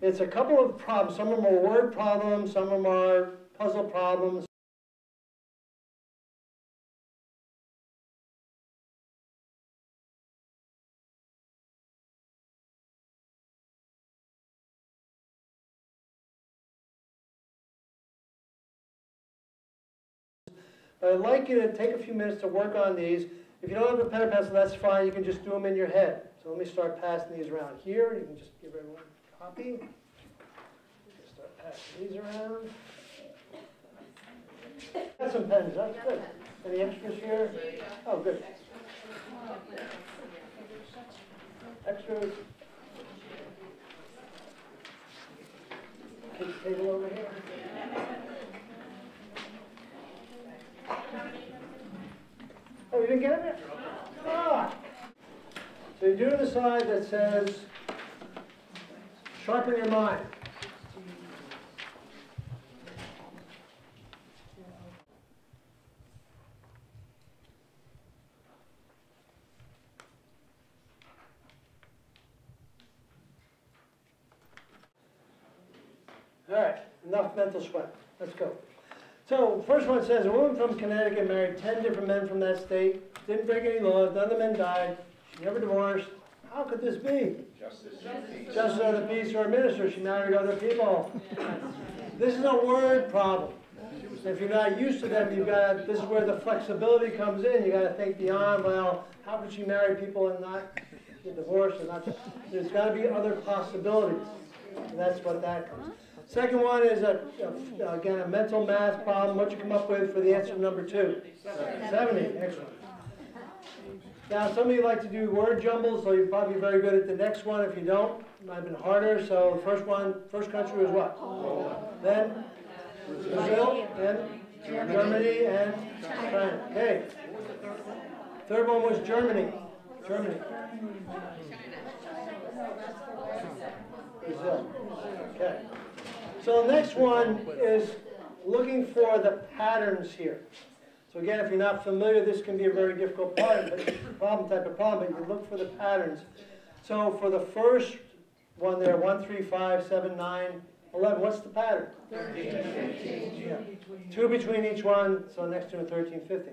It's a couple of problems. Some of them are word problems, some of them are puzzle problems. But I'd like you to take a few minutes to work on these. If you don't have a pen and pencil, that's fine. You can just do them in your head. So let me start passing these around here. You can just give everyone a copy. Just Start passing these around. Got some pens, that's good. Any extras here? Oh, good. Extras. Kids table over here. Oh, you didn't get it? Ah! So you do the side that says, sharpen your mind. All right, enough mental sweat. Let's go. So, first one says, a woman from Connecticut married 10 different men from that state, didn't break any laws, none of the men died, she never divorced. How could this be? Justice justice of the peace or a minister, she married other people. This is a word problem. If you're not used to them, you've got, this is where the flexibility comes in. You gotta think beyond, well, how could she marry people and not get divorced and not, there's gotta be other possibilities. And that's what that comes. Second one is a, a- again, a mental math problem. What'd you come up with for the answer to number two? Seventy, excellent. Now, some of you like to do word jumbles, so you're probably very good at the next one. If you don't, it might have been harder. So the first one, first country was what? Then Brazil, then Germany, and China. Okay. Third one was Germany. Germany. Brazil. Okay. So the next one is looking for the patterns here. So again, if you're not familiar, this can be a very difficult part, but problem type of problem, but you look for the patterns. So for the first one there, one, three, five, seven, nine, eleven, what's the pattern? Yeah. Two between each one, so next to a 13, 15.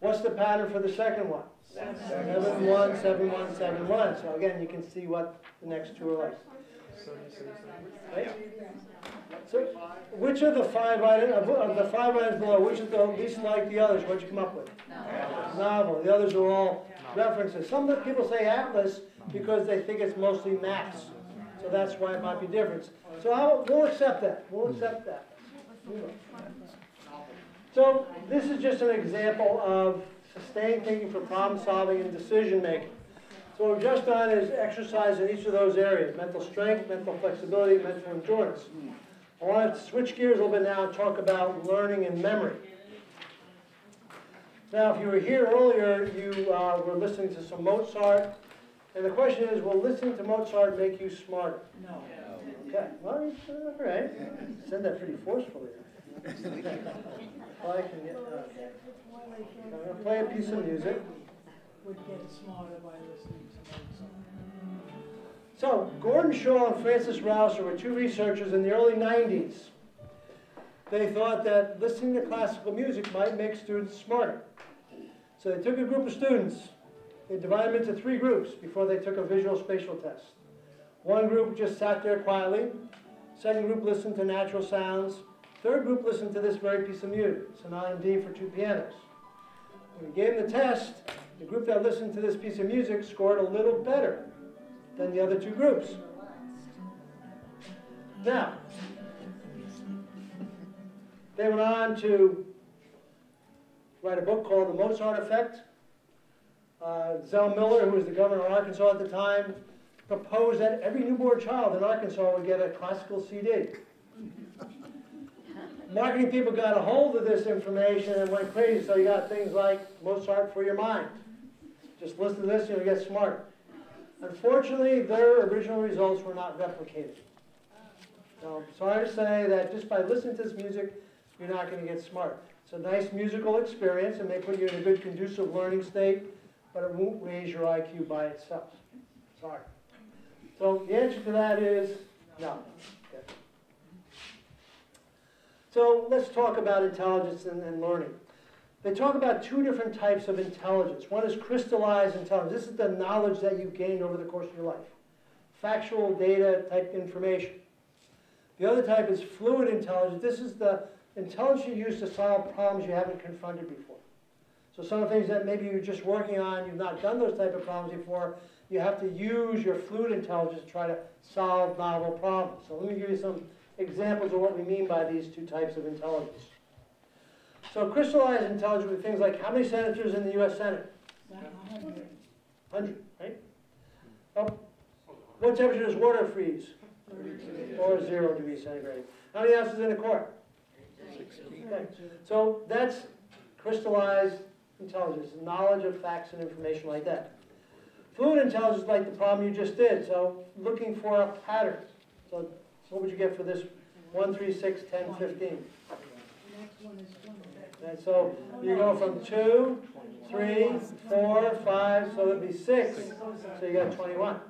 What's the pattern for the second one? Seven, one, seven, one, seven, one. So again, you can see what the next two are like. Right? So, which of the five items, of of the five items below, which is the least like the others? What'd you come up with? Novel. The others are all references. Some of the people say atlas because they think it's mostly maps. So that's why it might be different. So I'll, we'll accept that. We'll accept that. So this is just an example of sustained thinking for problem solving and decision making. So what we've just done is exercise in each of those areas, mental strength, mental flexibility, mental endurance. I want to switch gears a little bit now and talk about learning and memory. Now, if you were here earlier, you uh, were listening to some Mozart, and the question is, will listening to Mozart make you smarter? No. Okay, well, you- all right, said that pretty forcefully. Well, I can get, uh, I'm gonna play a piece of music. Would get smarter by listening to Mozart. So, Gordon Shaw and Frances Rauscher were two researchers in the early 90s. They thought that listening to classical music might make students smarter. So they took a group of students, they divided them into three groups before they took a visual spatial test. One group just sat there quietly, second group listened to natural sounds, third group listened to this very piece of music, Sonata in D for two pianos. When we gave them the test, the group that listened to this piece of music scored a little better than the other two groups. Now, they went on to write a book called The Mozart Effect. Uh, Zell Miller, who was the governor of Arkansas at the time, proposed that every newborn child in Arkansas would get a classical CD. Marketing people got a hold of this information and went crazy, so you got things like Mozart for your mind. Just listen to this and you'll get smarter. Unfortunately, their original results were not replicated. So I'm sorry to say that just by listening to this music, you're not going to get smart. It's a nice musical experience and may put you in a good conducive learning state, but it won't raise your IQ by itself. Sorry. So the answer to that is no. Okay. So let's talk about intelligence and, and learning. They talk about two different types of intelligence. One is crystallized intelligence. This is the knowledge that you've gained over the course of your life. Factual data type information. The other type is fluid intelligence. This is the intelligence you use to solve problems you haven't confronted before. So some of the things that maybe you're just working on, you've not done those type of problems before, you have to use your fluid intelligence to try to solve novel problems. So let me give you some examples of what we mean by these two types of intelligence. So crystallized intelligence with things like how many senators in the U.S. Senate? Hundred. 100, right? Oh, what temperature does water freeze? Or zero degrees centigrade. How many ounces in a quart? Okay. So that's crystallized intelligence, knowledge of facts and information like that. Fluid intelligence is like the problem you just did, so looking for a pattern. So, so what would you get for this 1, 3, 6, 10, 15? And so you go from 2, 3, 4, 5, so it'd be 6, so you got 21.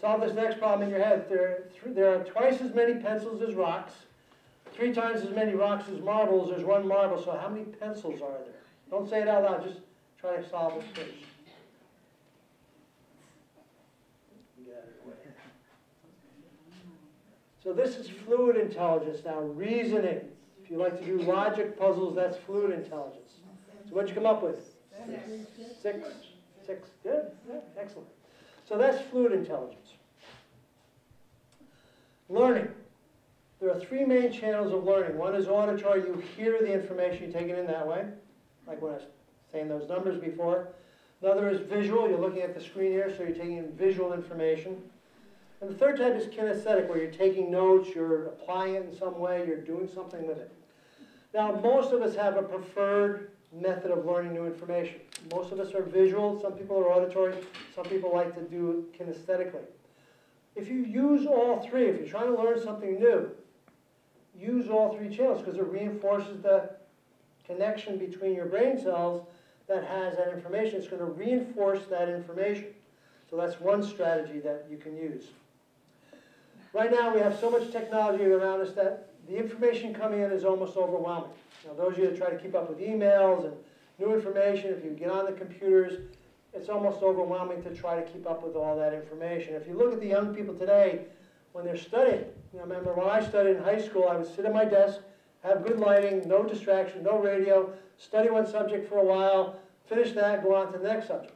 Solve this next problem in your head. There, th- there are twice as many pencils as rocks, three times as many rocks as marbles. There's one marble, so how many pencils are there? Don't say it out loud, just try to solve it first. So this is fluid intelligence now, reasoning. You like to do logic puzzles, that's fluid intelligence. So what'd you come up with? Six, six, good, good, excellent. So that's fluid intelligence. Learning. There are three main channels of learning. One is auditory, you hear the information, you take it in that way, like when I was saying those numbers before. Another is visual, you're looking at the screen here, so you're taking in visual information. And the third type is kinesthetic, where you're taking notes, you're applying it in some way, you're doing something with it. Now, most of us have a preferred method of learning new information. Most of us are visual, some people are auditory, some people like to do it kinesthetically. If you use all three, if you're trying to learn something new, use all three channels because it reinforces the connection between your brain cells that has that information. It's going to reinforce that information. So that's one strategy that you can use. Right now, we have so much technology around us that the information coming in is almost overwhelming. Now, those of you that try to keep up with emails and new information, if you get on the computers, it's almost overwhelming to try to keep up with all that information. If you look at the young people today, when they're studying, you know, remember when I studied in high school, I would sit at my desk, have good lighting, no distraction, no radio, study one subject for a while, finish that, go on to the next subject.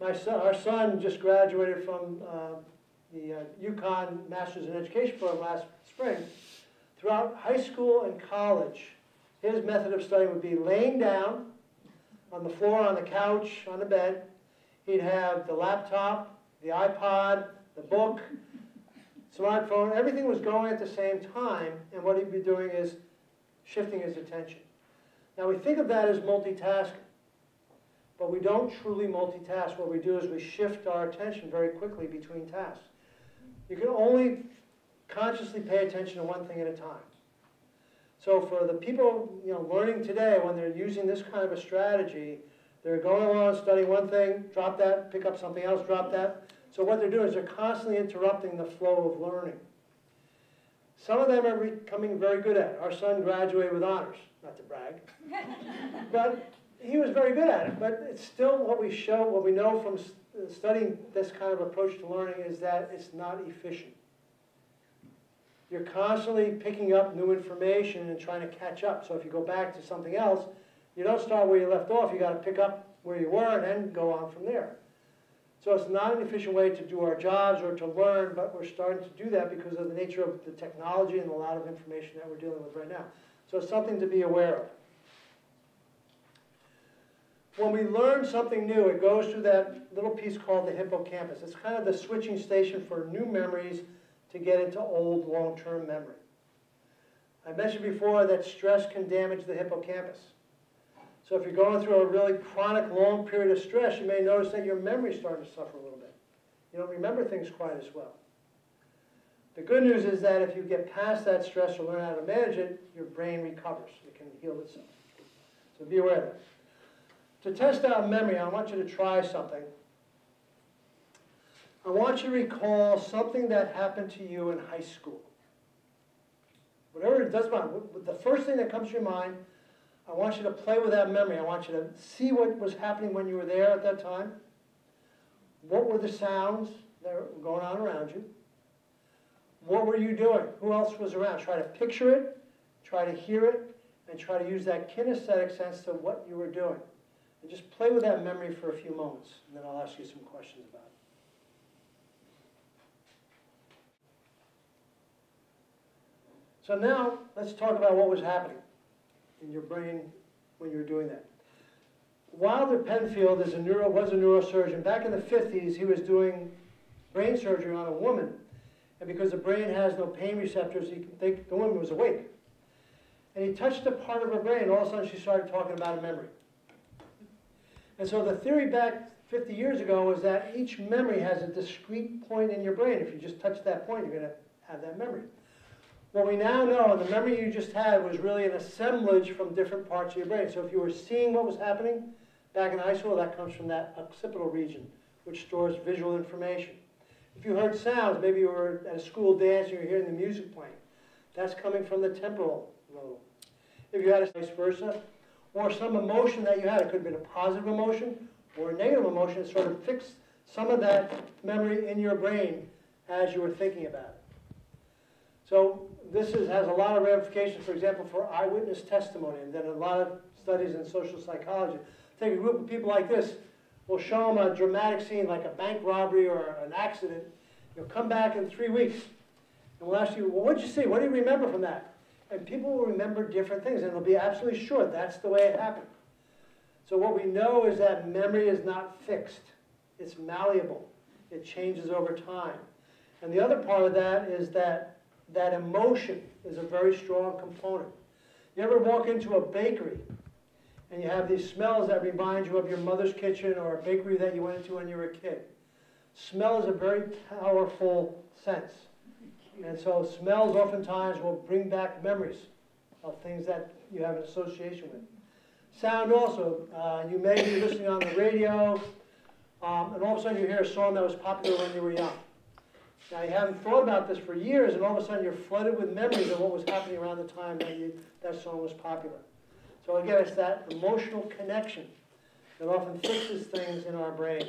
My son, our son just graduated from uh, the uh, UConn Masters in Education program last spring. Throughout high school and college, his method of studying would be laying down on the floor, on the couch, on the bed. He'd have the laptop, the iPod, the book, smartphone, everything was going at the same time, and what he'd be doing is shifting his attention. Now, we think of that as multitasking, but we don't truly multitask. What we do is we shift our attention very quickly between tasks. You can only consciously pay attention to one thing at a time. So for the people, you know, learning today, when they're using this kind of a strategy, they're going along studying one thing, drop that, pick up something else, drop that. So what they're doing is they're constantly interrupting the flow of learning. Some of them are becoming very good at it. Our son graduated with honors, not to brag, but he was very good at it. But it's still what we show, what we know from studying this kind of approach to learning is that it's not efficient. You're constantly picking up new information and trying to catch up. So if you go back to something else, you don't start where you left off. You got to pick up where you were and then go on from there. So it's not an efficient way to do our jobs or to learn, but we're starting to do that because of the nature of the technology and a lot of information that we're dealing with right now. So it's something to be aware of. When we learn something new, it goes through that little piece called the hippocampus. It's kind of the switching station for new memories to get into old long-term memory. I mentioned before that stress can damage the hippocampus. So if you're going through a really chronic long period of stress, you may notice that your memory's starting to suffer a little bit. You don't remember things quite as well. The good news is that if you get past that stress or learn how to manage it, your brain recovers. It can heal itself. So be aware of that. To test out memory, I want you to try something. I want you to recall something that happened to you in high school. Whatever it does matter. The first thing that comes to your mind, I want you to play with that memory. I want you to see what was happening when you were there at that time. What were the sounds that were going on around you? What were you doing? Who else was around? Try to picture it, try to hear it, and try to use that kinesthetic sense to what you were doing. And just play with that memory for a few moments, and then I'll ask you some questions about it. So now, let's talk about what was happening in your brain when you were doing that. Wilder Penfield is a neuro, was a neurosurgeon. Back in the 50s, he was doing brain surgery on a woman. And because the brain has no pain receptors, he think the woman was awake. And he touched a part of her brain, and all of a sudden she started talking about a memory. And so the theory back 50 years ago was that each memory has a discrete point in your brain. If you just touch that point, you're going to have that memory. What we now know, the memory you just had was really an assemblage from different parts of your brain. So if you were seeing what was happening back in high school, that comes from that occipital region, which stores visual information. If you heard sounds, maybe you were at a school dance and you were hearing the music playing, that's coming from the temporal lobe. If you had a vice versa, or some emotion that you had, it could have been a positive emotion or a negative emotion, it sort of fixed some of that memory in your brain as you were thinking about it. So this is, has a lot of ramifications, for example, for eyewitness testimony, and then a lot of studies in social psychology. Take a group of people like this, we'll show them a dramatic scene like a bank robbery or an accident. You'll come back in three weeks, and we'll ask you, well, what'd you see? What do you remember from that? And people will remember different things, and they'll be absolutely sure that's the way it happened. So what we know is that memory is not fixed. It's malleable. It changes over time. And the other part of that is that that emotion is a very strong component. You ever walk into a bakery and you have these smells that remind you of your mother's kitchen or a bakery that you went into when you were a kid? Smell is a very powerful sense. And so smells oftentimes will bring back memories of things that you have an association with. Sound also, uh, you may be listening on the radio, um, and all of a sudden you hear a song that was popular when you were young. Now you haven't thought about this for years, and all of a sudden you're flooded with memories of what was happening around the time that you, that song was popular. So again, it's that emotional connection that often fixes things in our brain.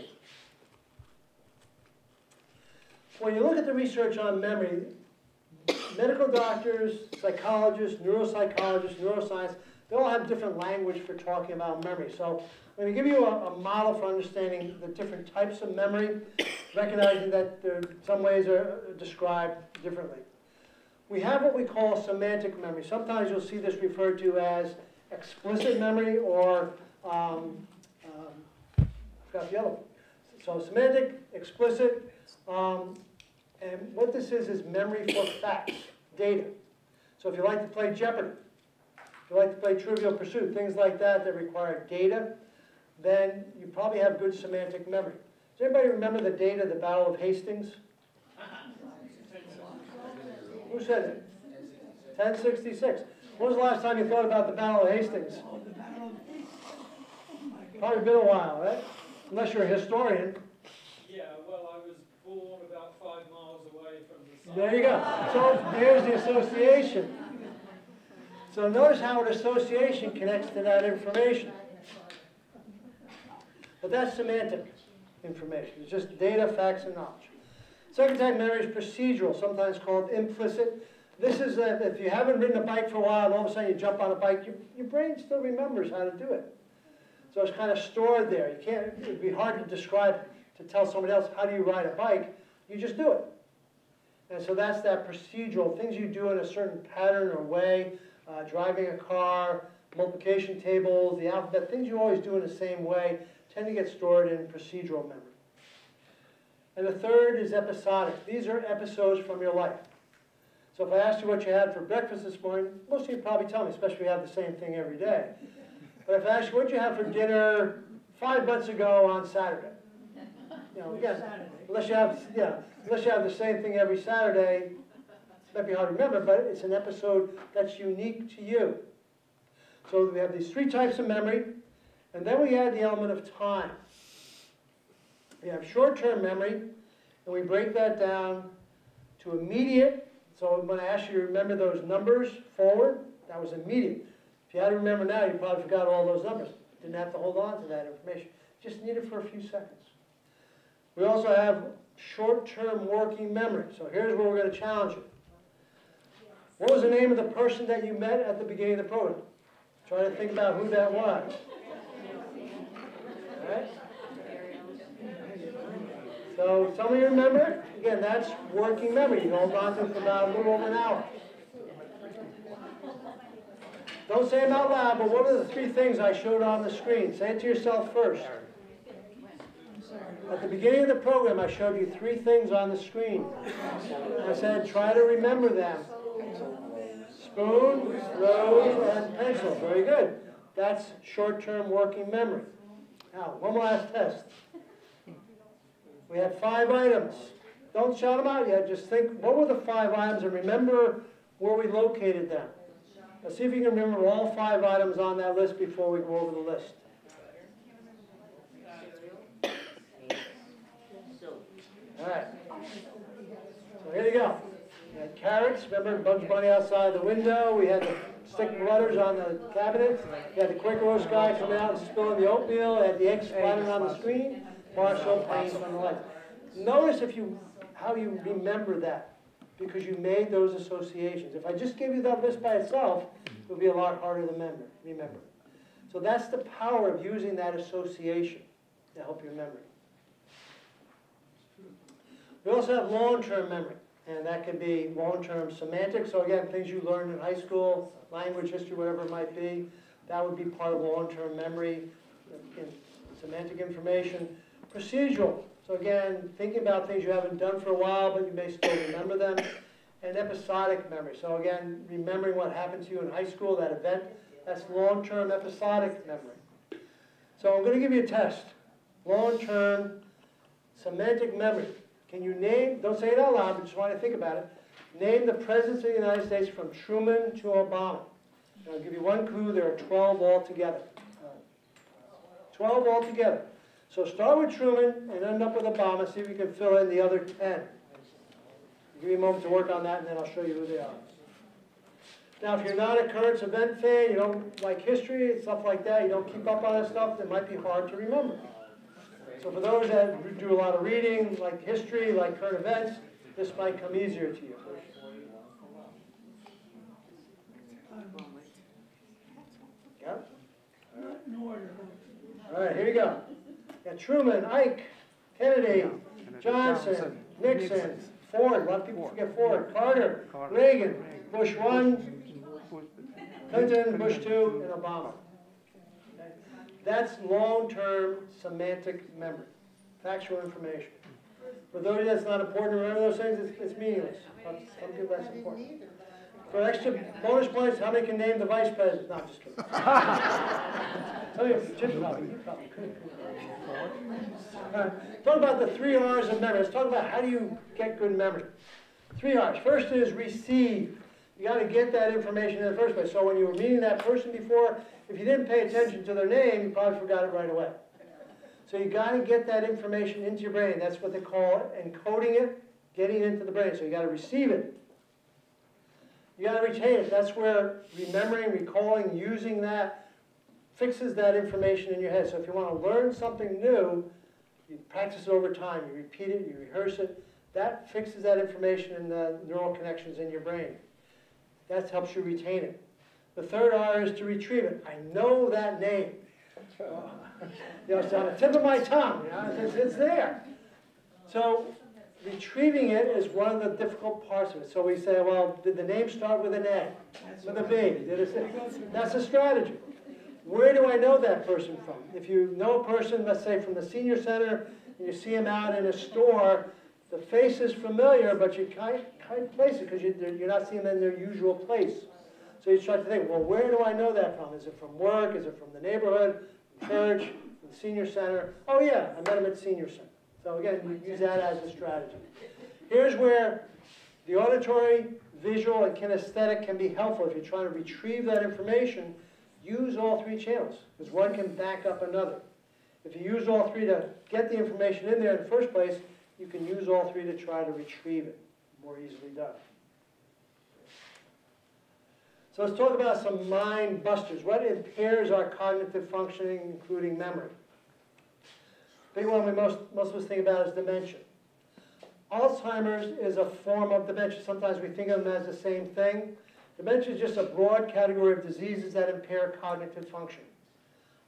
When you look at the research on memory, medical doctors, psychologists, neuropsychologists, neuroscience, they all have different language for talking about memory. So let me give you a, a model for understanding the different types of memory, recognizing that there, some ways are described differently. We have what we call semantic memory. Sometimes you'll see this referred to as explicit memory or, um, um, forgot the other one. So semantic, explicit, um, and what this is, is memory for facts, data. So if you like to play Jeopardy, if you like to play Trivial Pursuit, things like that that require data, then you probably have good semantic memory. Does anybody remember the date of the Battle of Hastings? Who said it? 1066. When was the last time you thought about the Battle of Hastings? Oh, the battle of Probably been a while, right? Unless you're a historian. Yeah, well, I was born about five miles away from the site. There you go. So there's the association. So notice how an association connects to that information. But that's semantic information. It's just data, facts, and knowledge. Second type memory is procedural, sometimes called implicit. This is that if you haven't ridden a bike for a while and all of a sudden you jump on a bike, your, your brain still remembers how to do it. So it's kind of stored there. You can't, it'd be hard to describe, to tell somebody else, how do you ride a bike? You just do it. And so that's that procedural, things you do in a certain pattern or way, uh, driving a car, multiplication tables, the alphabet, things you always do in the same way tend to get stored in procedural memory. And the third is episodic. These are episodes from your life. So if I asked you what you had for breakfast this morning, most of you probably tell me, especially if we have the same thing every day. But if I ask you what you had for dinner five months ago on Saturday, you know, again, unless you have, yeah, unless you have the same thing every Saturday, it might be hard to remember, but it's an episode that's unique to you. So we have these three types of memory, and then we add the element of time. We have short-term memory, and we break that down to immediate. So when I asked you to ask you to remember those numbers forward, that was immediate. If you had to remember now, you probably forgot all those numbers. Didn't have to hold on to that information. Just need it for a few seconds. We also have short-term working memory. So here's where we're going to challenge you. What was the name of the person that you met at the beginning of the program? Try to think about who that was. Right? So some of you remember. Again, that's working memory. You hold on to it for about a little over an hour. Don't say them out loud, but what are the three things I showed on the screen? Say it to yourself first. At the beginning of the program, I showed you three things on the screen. I said, try to remember them. Spoon, rose, and pencil. Very good. That's short-term working memory. Now, one last test. We had five items. Don't shout them out yet. Just think, what were the five items? And remember where we located them. Let's see if you can remember all five items on that list before we go over the list. All right. So here you go. We had carrots, remember Bugs Bunny outside the window. We had the stick letters on the cabinet. You had the Quaker Oats guy coming out and spilling the oatmeal. We had the eggs splattered on the screen. Marshall playing on the lights. Notice if you how you remember that because you made those associations. If I just gave you that list by itself, it would be a lot harder to remember. remember. So that's the power of using that association to help your memory. We also have long-term memory, and that can be long-term semantics. So again, things you learned in high school, language, history, whatever it might be, that would be part of long-term memory, semantic information. Procedural, so again, thinking about things you haven't done for a while, but you may still remember them. And episodic memory, so again, remembering what happened to you in high school, that event, that's long-term episodic memory. So I'm going to give you a test. Long-term semantic memory. Can you name, don't say it out loud, but just want to think about it. Name the presidents of the United States from Truman to Obama. And I'll give you one clue, there are 12 altogether. 12 altogether. So start with Truman and end up with Obama, see if you can fill in the other 10. Give me a moment to work on that and then I'll show you who they are. Now, if you're not a current event fan, you don't like history and stuff like that, you don't keep up on that stuff, it might be hard to remember. So for those that do a lot of reading, like history, like current events, this might come easier to you. Yeah? All right, here you go. Got Truman, Ike, Kennedy, Johnson, Nixon, Ford, a lot of people forget Ford, Carter, Reagan, Bush one, Clinton, Bush two, and Obama. That's long-term semantic memory, factual information. For those that's not important to remember those things, it's, it's meaningless. Some people that's important. For extra bonus points, how many can name the vice president? No, just kidding. Tell you, Jim probably, you probably Talk about the three R's of memory. Let's talk about how do you get good memory. Three R's. First is receive. You got to get that information in the first place. So when you were meeting that person before, if you didn't pay attention to their name, you probably forgot it right away. So you got to get that information into your brain. That's what they call it, encoding it, getting it into the brain. So you got to receive it. You got to retain it. That's where remembering, recalling, using that fixes that information in your head. So if you want to learn something new, you practice it over time. You repeat it, you rehearse it. That fixes that information in the neural connections in your brain. That helps you retain it. The third R is to retrieve it. I know that name. Oh. You know, it's on the tip of my tongue. You know, it's, it's there. So retrieving it is one of the difficult parts of it. So we say, well, did the name start with an A, with a B? Did it, that's a strategy. Where do I know that person from? If you know a person, let's say from the senior center, and you see him out in a store, the face is familiar, but you can't, can't place it because you, you're not seeing them in their usual place. So you start to think, well, where do I know that from? Is it from work? Is it from the neighborhood, from church, from the senior center? Oh yeah, I met him at senior center. So again, use that as a strategy. Here's where the auditory, visual, and kinesthetic can be helpful if you're trying to retrieve that information. Use all three channels because one can back up another. If you use all three to get the information in there in the first place, you can use all three to try to retrieve it. More easily done. So let's talk about some mind busters. What impairs our cognitive functioning, including memory? Big one we most, most of us think about is dementia. Alzheimer's is a form of dementia. Sometimes we think of them as the same thing. Dementia is just a broad category of diseases that impair cognitive function.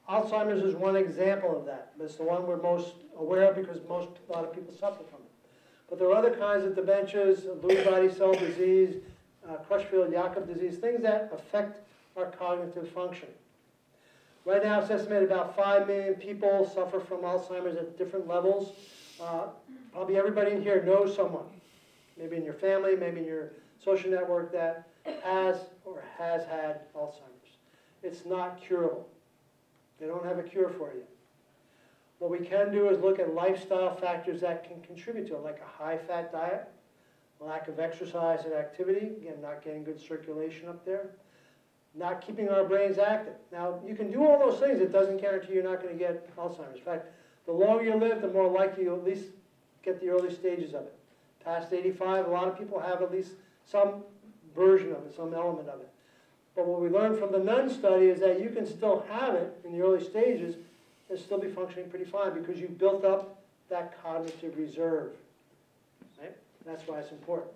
Alzheimer's is one example of that. It's the one we're most aware of because most, a lot of people suffer from it. But there are other kinds of dementias, Lewy body cell disease, uh, Creutzfeldt-Jakob disease, things that affect our cognitive function. Right now, it's estimated about 5 million people suffer from Alzheimer's at different levels. Uh, probably everybody in here knows someone, maybe in your family, maybe in your social network, that has or has had Alzheimer's. It's not curable. They don't have a cure for you. What we can do is look at lifestyle factors that can contribute to it, like a high-fat diet, lack of exercise and activity, again, not getting good circulation up there, not keeping our brains active. Now, you can do all those things, it doesn't guarantee you're not going to get Alzheimer's. In fact, the longer you live, the more likely you'll at least get the early stages of it. Past 85, a lot of people have at least some version of it, some element of it. But what we learned from the Nun study is that you can still have it in the early stages and still be functioning pretty fine because you built up that cognitive reserve. That's why it's important.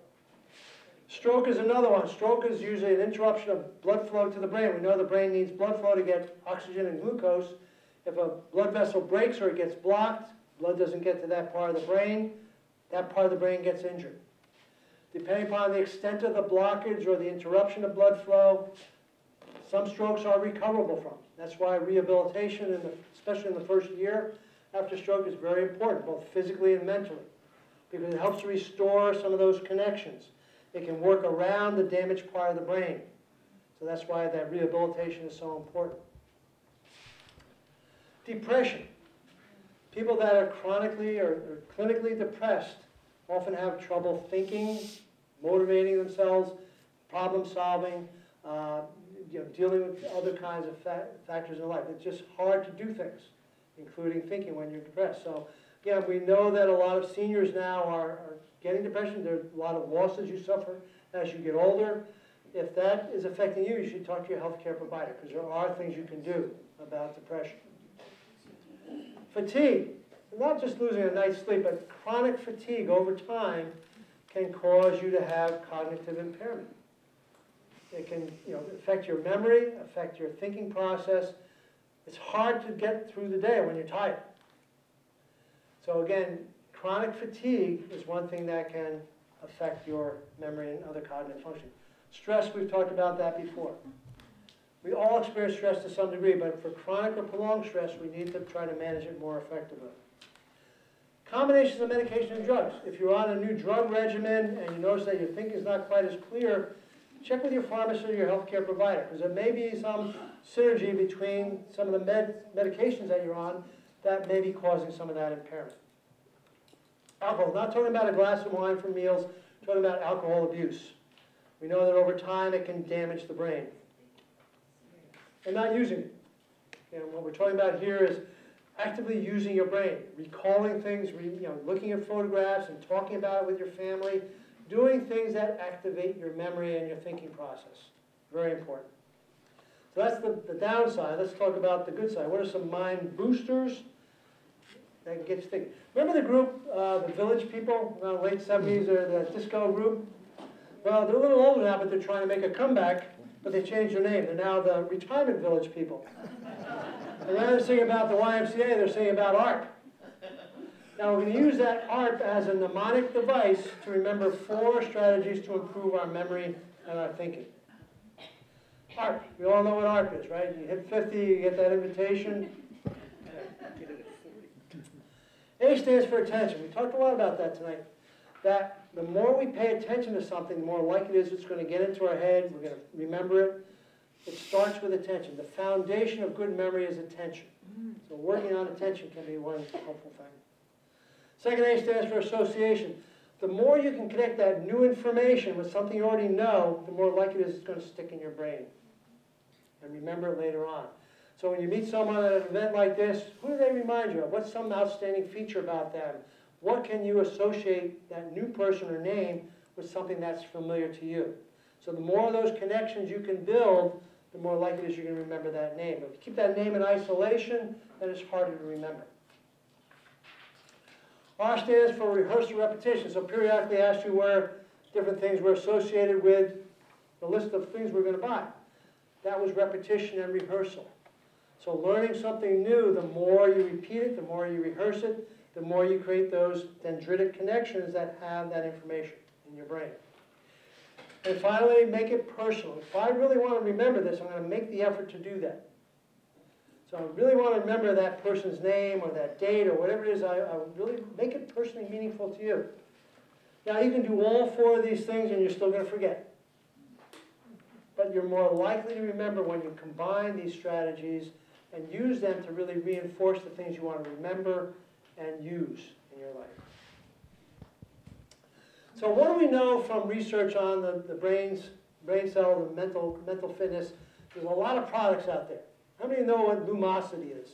Stroke is another one. Stroke is usually an interruption of blood flow to the brain. We know the brain needs blood flow to get oxygen and glucose. If a blood vessel breaks or it gets blocked, blood doesn't get to that part of the brain, that part of the brain gets injured. Depending upon the extent of the blockage or the interruption of blood flow, some strokes are recoverable from. That's why rehabilitation, in the, especially in the first year after stroke, is very important, both physically and mentally, it helps to restore some of those connections. It can work around the damaged part of the brain. So that's why that rehabilitation is so important. Depression. People that are chronically or, or clinically depressed often have trouble thinking, motivating themselves, problem solving, uh, you know, dealing with other kinds of fa factors in life. It's just hard to do things, including thinking when you're depressed. So again, we know that a lot of seniors now are, are getting depression. There are a lot of losses you suffer as you get older. If that is affecting you, you should talk to your healthcare provider, because there are things you can do about depression. Fatigue, not just losing a night's sleep, but chronic fatigue over time can cause you to have cognitive impairment. It can, you know, affect your memory, affect your thinking process. It's hard to get through the day when you're tired. So again, chronic fatigue is one thing that can affect your memory and other cognitive function. Stress, we've talked about that before. We all experience stress to some degree, but for chronic or prolonged stress, we need to try to manage it more effectively. Combinations of medication and drugs. If you're on a new drug regimen and you notice that your thinking is not quite as clear, check with your pharmacist or your healthcare provider, because there may be some synergy between some of the med medications that you're on that may be causing some of that impairment. Alcohol, not talking about a glass of wine for meals, talking about alcohol abuse. We know that over time it can damage the brain. And not using it. And what we're talking about here is actively using your brain, recalling things, you know, looking at photographs and talking about it with your family, doing things that activate your memory and your thinking process. Very important. So that's the, the downside. Let's talk about the good side. What are some mind boosters that can get you thinking? Remember the group, uh, the Village People, late 70s, or the disco group? Well, they're a little older now, but they're trying to make a comeback, but they changed their name. They're now the Retirement Village People. And rather than sing about the YMCA, they're singing about AARP. Now, we're going to use that AARP as a mnemonic device to remember four strategies to improve our memory and our thinking. AARP, we all know what AARP is, right? You hit 50, you get that invitation. A stands for attention. We talked a lot about that tonight. That the more we pay attention to something, the more likely it is it's going to get into our head, we're going to remember it. It starts with attention. The foundation of good memory is attention. So working on attention can be one helpful thing. Second A stands for association. The more you can connect that new information with something you already know, the more likely it is it's going to stick in your brain. And remember it later on. So when you meet someone at an event like this, who do they remind you of? What's some outstanding feature about them? What can you associate that new person or name with something that's familiar to you? So the more of those connections you can build, the more likely it is you're going to remember that name. If you keep that name in isolation, then it's harder to remember. R stands for rehearsal repetition. So periodically ask you where different things were associated with the list of things we're going to buy. That was repetition and rehearsal. So learning something new, the more you repeat it, the more you rehearse it, the more you create those dendritic connections that have that information in your brain. And finally, make it personal. If I really want to remember this, I'm going to make the effort to do that. So I really want to remember that person's name or that date or whatever it is, I, I really make it personally meaningful to you. Now, you can do all four of these things and you're still going to forget. But you're more likely to remember when you combine these strategies and use them to really reinforce the things you want to remember and use in your life. So what do we know from research on the, the brain's, brain cell, the mental, mental fitness? There's a lot of products out there. How many know what Lumosity is?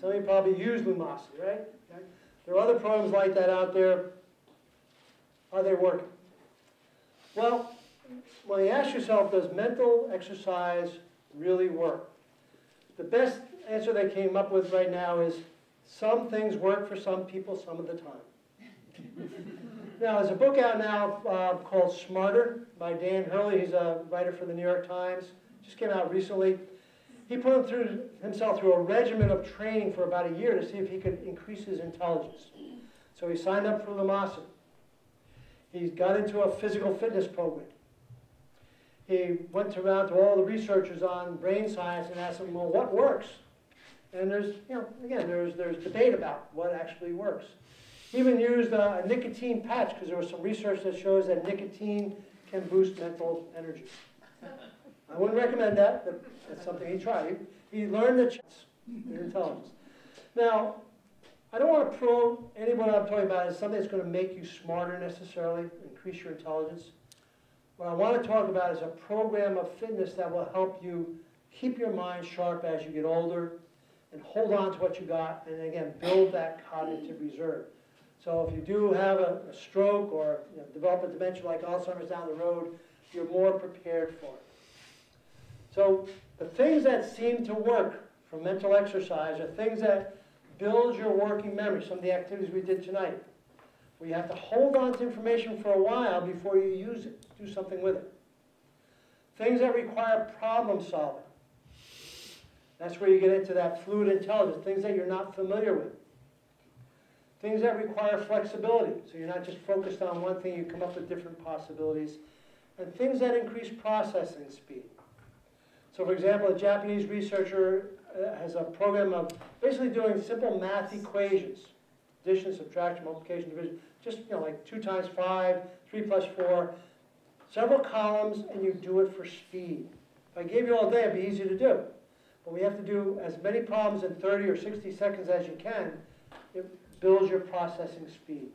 Some of you probably use Lumosity, right? Okay. There are other programs like that out there. Are they working? Well, when you ask yourself, does mental exercise really work? The best answer they came up with right now is some things work for some people some of the time. now, there's a book out now uh, called Smarter by Dan Hurley. He's a writer for the New York Times. Just came out recently. He put him through, himself through a regimen of training for about a year to see if he could increase his intelligence. So he signed up for Lumosity. He got into a physical fitness program. He went around to all the researchers on brain science and asked them, well, what works? And there's, you know, again, there's, there's debate about what actually works. He even used a, a nicotine patch because there was some research that shows that nicotine can boost mental energy. I wouldn't recommend that, but that's something he tried. He, learned the chance in intelligence. Now, I don't want to promote any what I'm talking about as something that's going to make you smarter necessarily, increase your intelligence. What I want to talk about is a program of fitness that will help you keep your mind sharp as you get older and hold on to what you got and again build that cognitive reserve. So if you do have a, a stroke or you know, develop a dementia like Alzheimer's down the road, you're more prepared for it. So the things that seem to work for mental exercise are things that build your working memory, some of the activities we did tonight. You have to hold on to information for a while before you use it, do something with it. Things that require problem solving. That's where you get into that fluid intelligence, things that you're not familiar with. Things that require flexibility, so you're not just focused on one thing, you come up with different possibilities. And things that increase processing speed. So for example, a Japanese researcher uh, has a program of basically doing simple math equations. Addition, subtraction, multiplication, division, just, you know, like two times five, three plus four, several columns, and you do it for speed. If I gave you all day, it'd be easy to do. But we have to do as many problems in 30 or 60 seconds as you can. It builds your processing speed.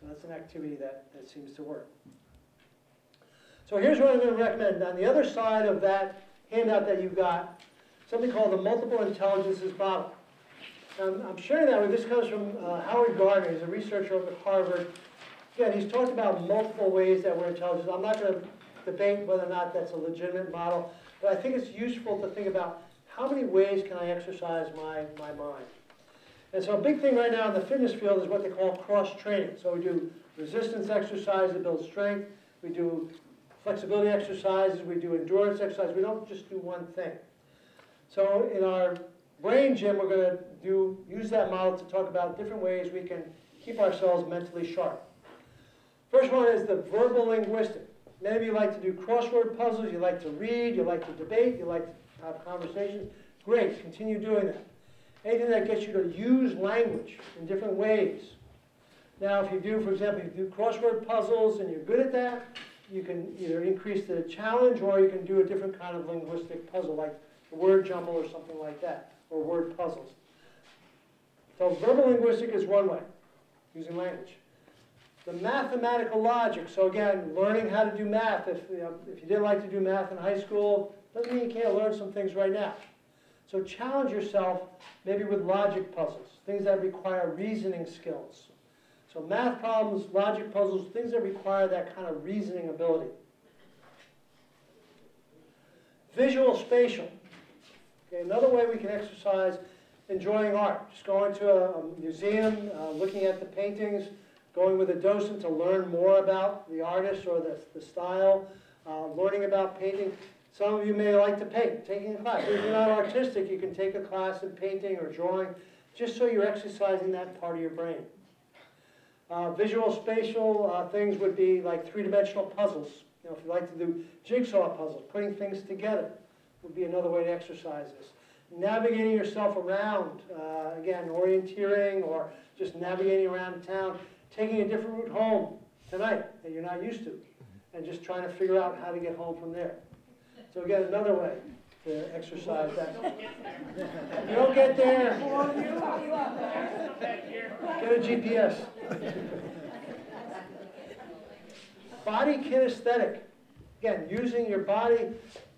So that's an activity that, that seems to work. So here's what I'm going to recommend. On the other side of that handout that you've got, something called the multiple intelligences model. Um, I'm sharing that with, you. this comes from uh, Howard Gardner, he's a researcher over at Harvard. Again, he's talked about multiple ways that we're intelligent. I'm not going to debate whether or not that's a legitimate model, but I think it's useful to think about how many ways can I exercise my, my mind. And so a big thing right now in the fitness field is what they call cross-training. So we do resistance exercise to build strength, we do flexibility exercises, we do endurance exercises, we don't just do one thing. So in our brain gym, we're going to do use that model to talk about different ways we can keep ourselves mentally sharp. First one is the verbal linguistic. Many of you like to do crossword puzzles, you like to read, you like to debate, you like to have conversations. Great, continue doing that. Anything that gets you to use language in different ways. Now, if you do, for example, you do crossword puzzles and you're good at that, you can either increase the challenge or you can do a different kind of linguistic puzzle, like a word jumble or something like that, or word puzzles. So verbal linguistic is one way, using language. The mathematical logic, so again, learning how to do math. If you, know, if you didn't like to do math in high school, doesn't mean you can't learn some things right now. So challenge yourself maybe with logic puzzles, things that require reasoning skills. So math problems, logic puzzles, things that require that kind of reasoning ability. Visual spatial. Okay, another way we can exercise enjoying art. Just going to a, a museum, uh, looking at the paintings, going with a docent to learn more about the artist or the, the style, uh, learning about painting. Some of you may like to paint, taking a class. If you're not artistic, you can take a class in painting or drawing, just so you're exercising that part of your brain. Uh, visual spatial uh, things would be like three-dimensional puzzles. You know, if you like to do jigsaw puzzles, putting things together would be another way to exercise this. Navigating yourself around, uh, again, orienteering or just navigating around town, taking a different route home tonight that you're not used to, and just trying to figure out how to get home from there. So again, another way to exercise that. You don't get there. Get a GPS. Body kinesthetic. Again, using your body.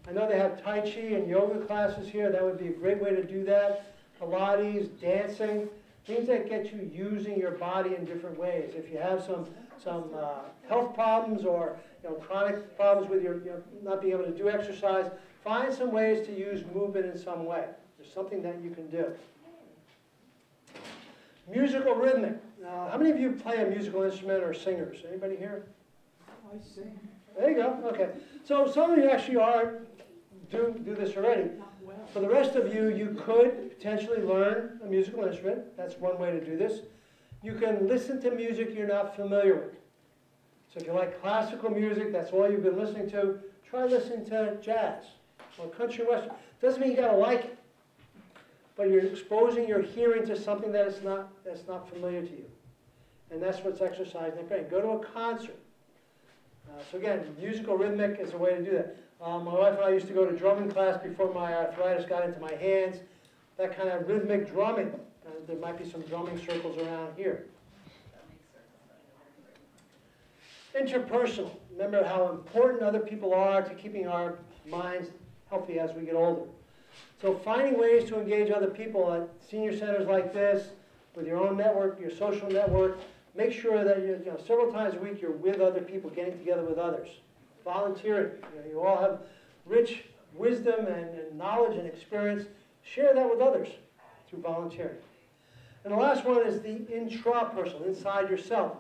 I know they have Tai Chi and yoga classes here. That would be a great way to do that. Pilates, dancing, things that get you using your body in different ways. If you have some, some uh, health problems or you know, chronic problems with your you know, not being able to do exercise, find some ways to use movement in some way. There's something that you can do. Musical rhythmic. Now, how many of you play a musical instrument or singers? Anybody here? I sing, There you go. Okay. So some of you actually are do do this already. For the rest of you, you could potentially learn a musical instrument. That's one way to do this. You can listen to music you're not familiar with. So if you like classical music, that's all you've been listening to, try listening to jazz or country western. Doesn't mean you gotta like it, but you're exposing your hearing to something that is not that's not familiar to you, and that's what's exercising the brain. Go to a concert. Uh, so again, musical rhythmic is a way to do that. Um, my wife and I used to go to drumming class before my arthritis got into my hands. That kind of rhythmic drumming. Uh, there might be some drumming circles around here. Interpersonal. Remember how important other people are to keeping our minds healthy as we get older. So finding ways to engage other people at senior centers like this, with your own network, your social network, make sure that you, you know, several times a week you're with other people, getting together with others. Volunteering. You know, you all have rich wisdom and, and knowledge and experience. Share that with others through volunteering. And the last one is the intrapersonal, inside yourself.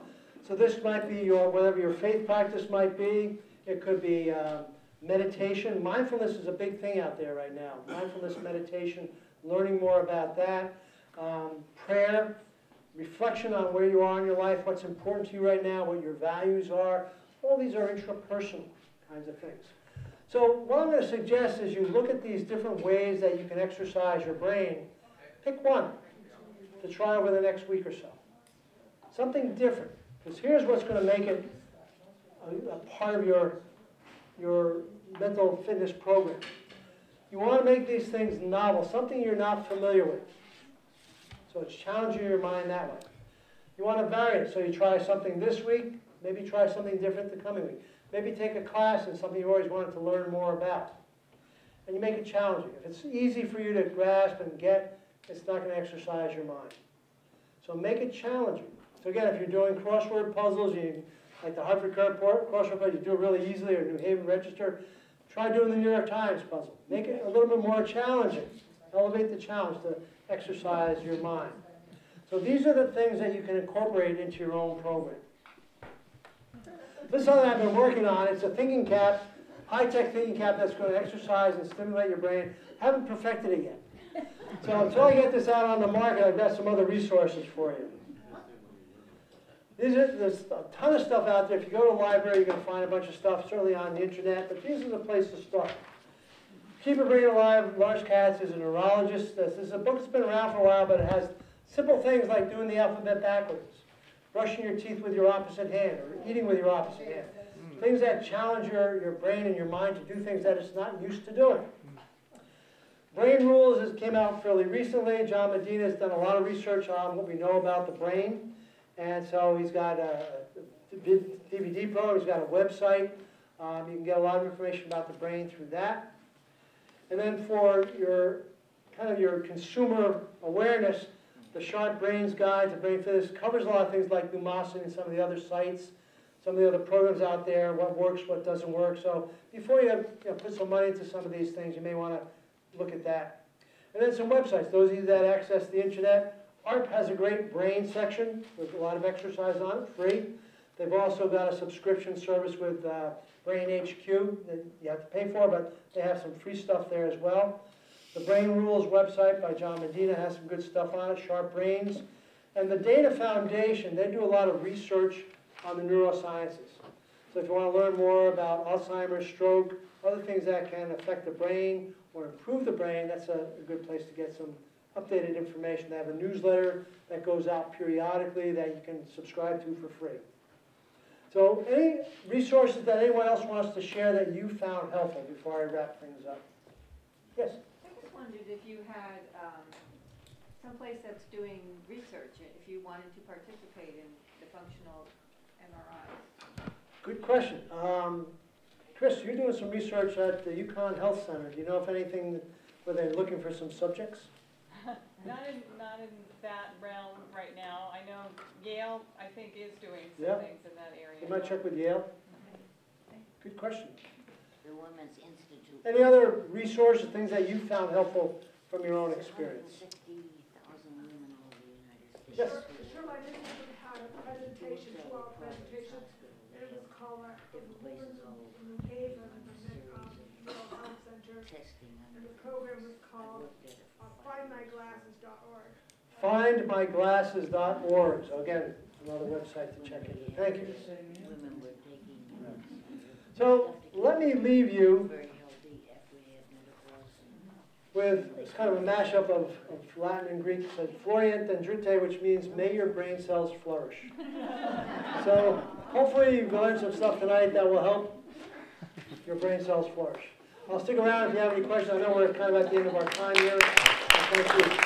So this might be your, whatever your faith practice might be. It could be uh, meditation. Mindfulness is a big thing out there right now. Mindfulness meditation, learning more about that. Um, prayer, reflection on where you are in your life, what's important to you right now, what your values are. All these are intrapersonal kinds of things. So what I'm going to suggest is you look at these different ways that you can exercise your brain. Pick one to try over the next week or so. Something different. Because here's what's going to make it a, a part of your, your mental fitness program. You want to make these things novel, something you're not familiar with. So it's challenging your mind that way. You want to vary it, so you try something this week, maybe try something different the coming week. Maybe take a class in something you always wanted to learn more about. And you make it challenging. If it's easy for you to grasp and get, it's not going to exercise your mind. So make it challenging. So again, if you're doing crossword puzzles, you like the Hartford Courant crossword puzzle, you do it really easily, or New Haven Register, try doing the New York Times puzzle. Make it a little bit more challenging. Elevate the challenge to exercise your mind. So these are the things that you can incorporate into your own program. This is something I've been working on. It's a thinking cap, high-tech thinking cap that's going to exercise and stimulate your brain. Haven't perfected it yet. So until I get this out on the market, I've got some other resources for you. Are, there's a ton of stuff out there. If you go to the library, you're going to find a bunch of stuff, certainly on the internet, but these are the place to start. Keep Your Brain Alive, Lars Katz is a neurologist. This is a book that's been around for a while, but it has simple things like doing the alphabet backwards, brushing your teeth with your opposite hand, or eating with your opposite hand. Things that challenge your, your brain and your mind to do things that it's not used to doing. Brain Rules has came out fairly recently. John Medina has done a lot of research on what we know about the brain. And so he's got a DVD program, he's got a website. Um, you can get a lot of information about the brain through that. And then for your kind of your consumer awareness, the Sharp Brains Guide to Brain Fitness covers a lot of things like Lumosity and some of the other sites, some of the other programs out there, what works, what doesn't work. So before you, you know, put some money into some of these things, you may want to look at that. And then some websites. Those of you that access the internet, AARP has a great brain section with a lot of exercise on it, free. They've also got a subscription service with uh, Brain HQ that you have to pay for, but they have some free stuff there as well. The Brain Rules website by John Medina has some good stuff on it, Sharp Brains. And the Dana Foundation, they do a lot of research on the neurosciences. So if you want to learn more about Alzheimer's, stroke, other things that can affect the brain or improve the brain, that's a, a good place to get some updated information. They have a newsletter that goes out periodically that you can subscribe to for free. So any resources that anyone else wants to share that you found helpful before I wrap things up? Yes? I just wondered if you had um, someplace that's doing research, if you wanted to participate in the functional MRIs. Good question. Um, Chris, you're doing some research at the UConn Health Center. Do you know if anything, were they looking for some subjects? Not in, not in that realm right now. I know Yale, I think, is doing Yeah. things in that area. You might check with Yale. Good question. The Women's Institute. Any other resources, things that you found helpful from your own experience? Sixty thousand women all over the United States. Yes. Sure, I just had a presentation, two-hour presentation, it was called, uh, the Women's in New Haven, um, Mental Health Center, and the program was called, uh, findmyglasses.org. Findmyglasses.org. So again, another website to check into. Thank you. Women were taking drugs. So let me leave you Very healthy after we had menopause and with it's kind of a mashup of, of Latin and Greek. It said Floreant dendritae, which means may your brain cells flourish. so hopefully you've learned some stuff tonight that will help your brain cells flourish. I'll stick around if you have any questions. I know we're kind of at the end of our time here. Thank you.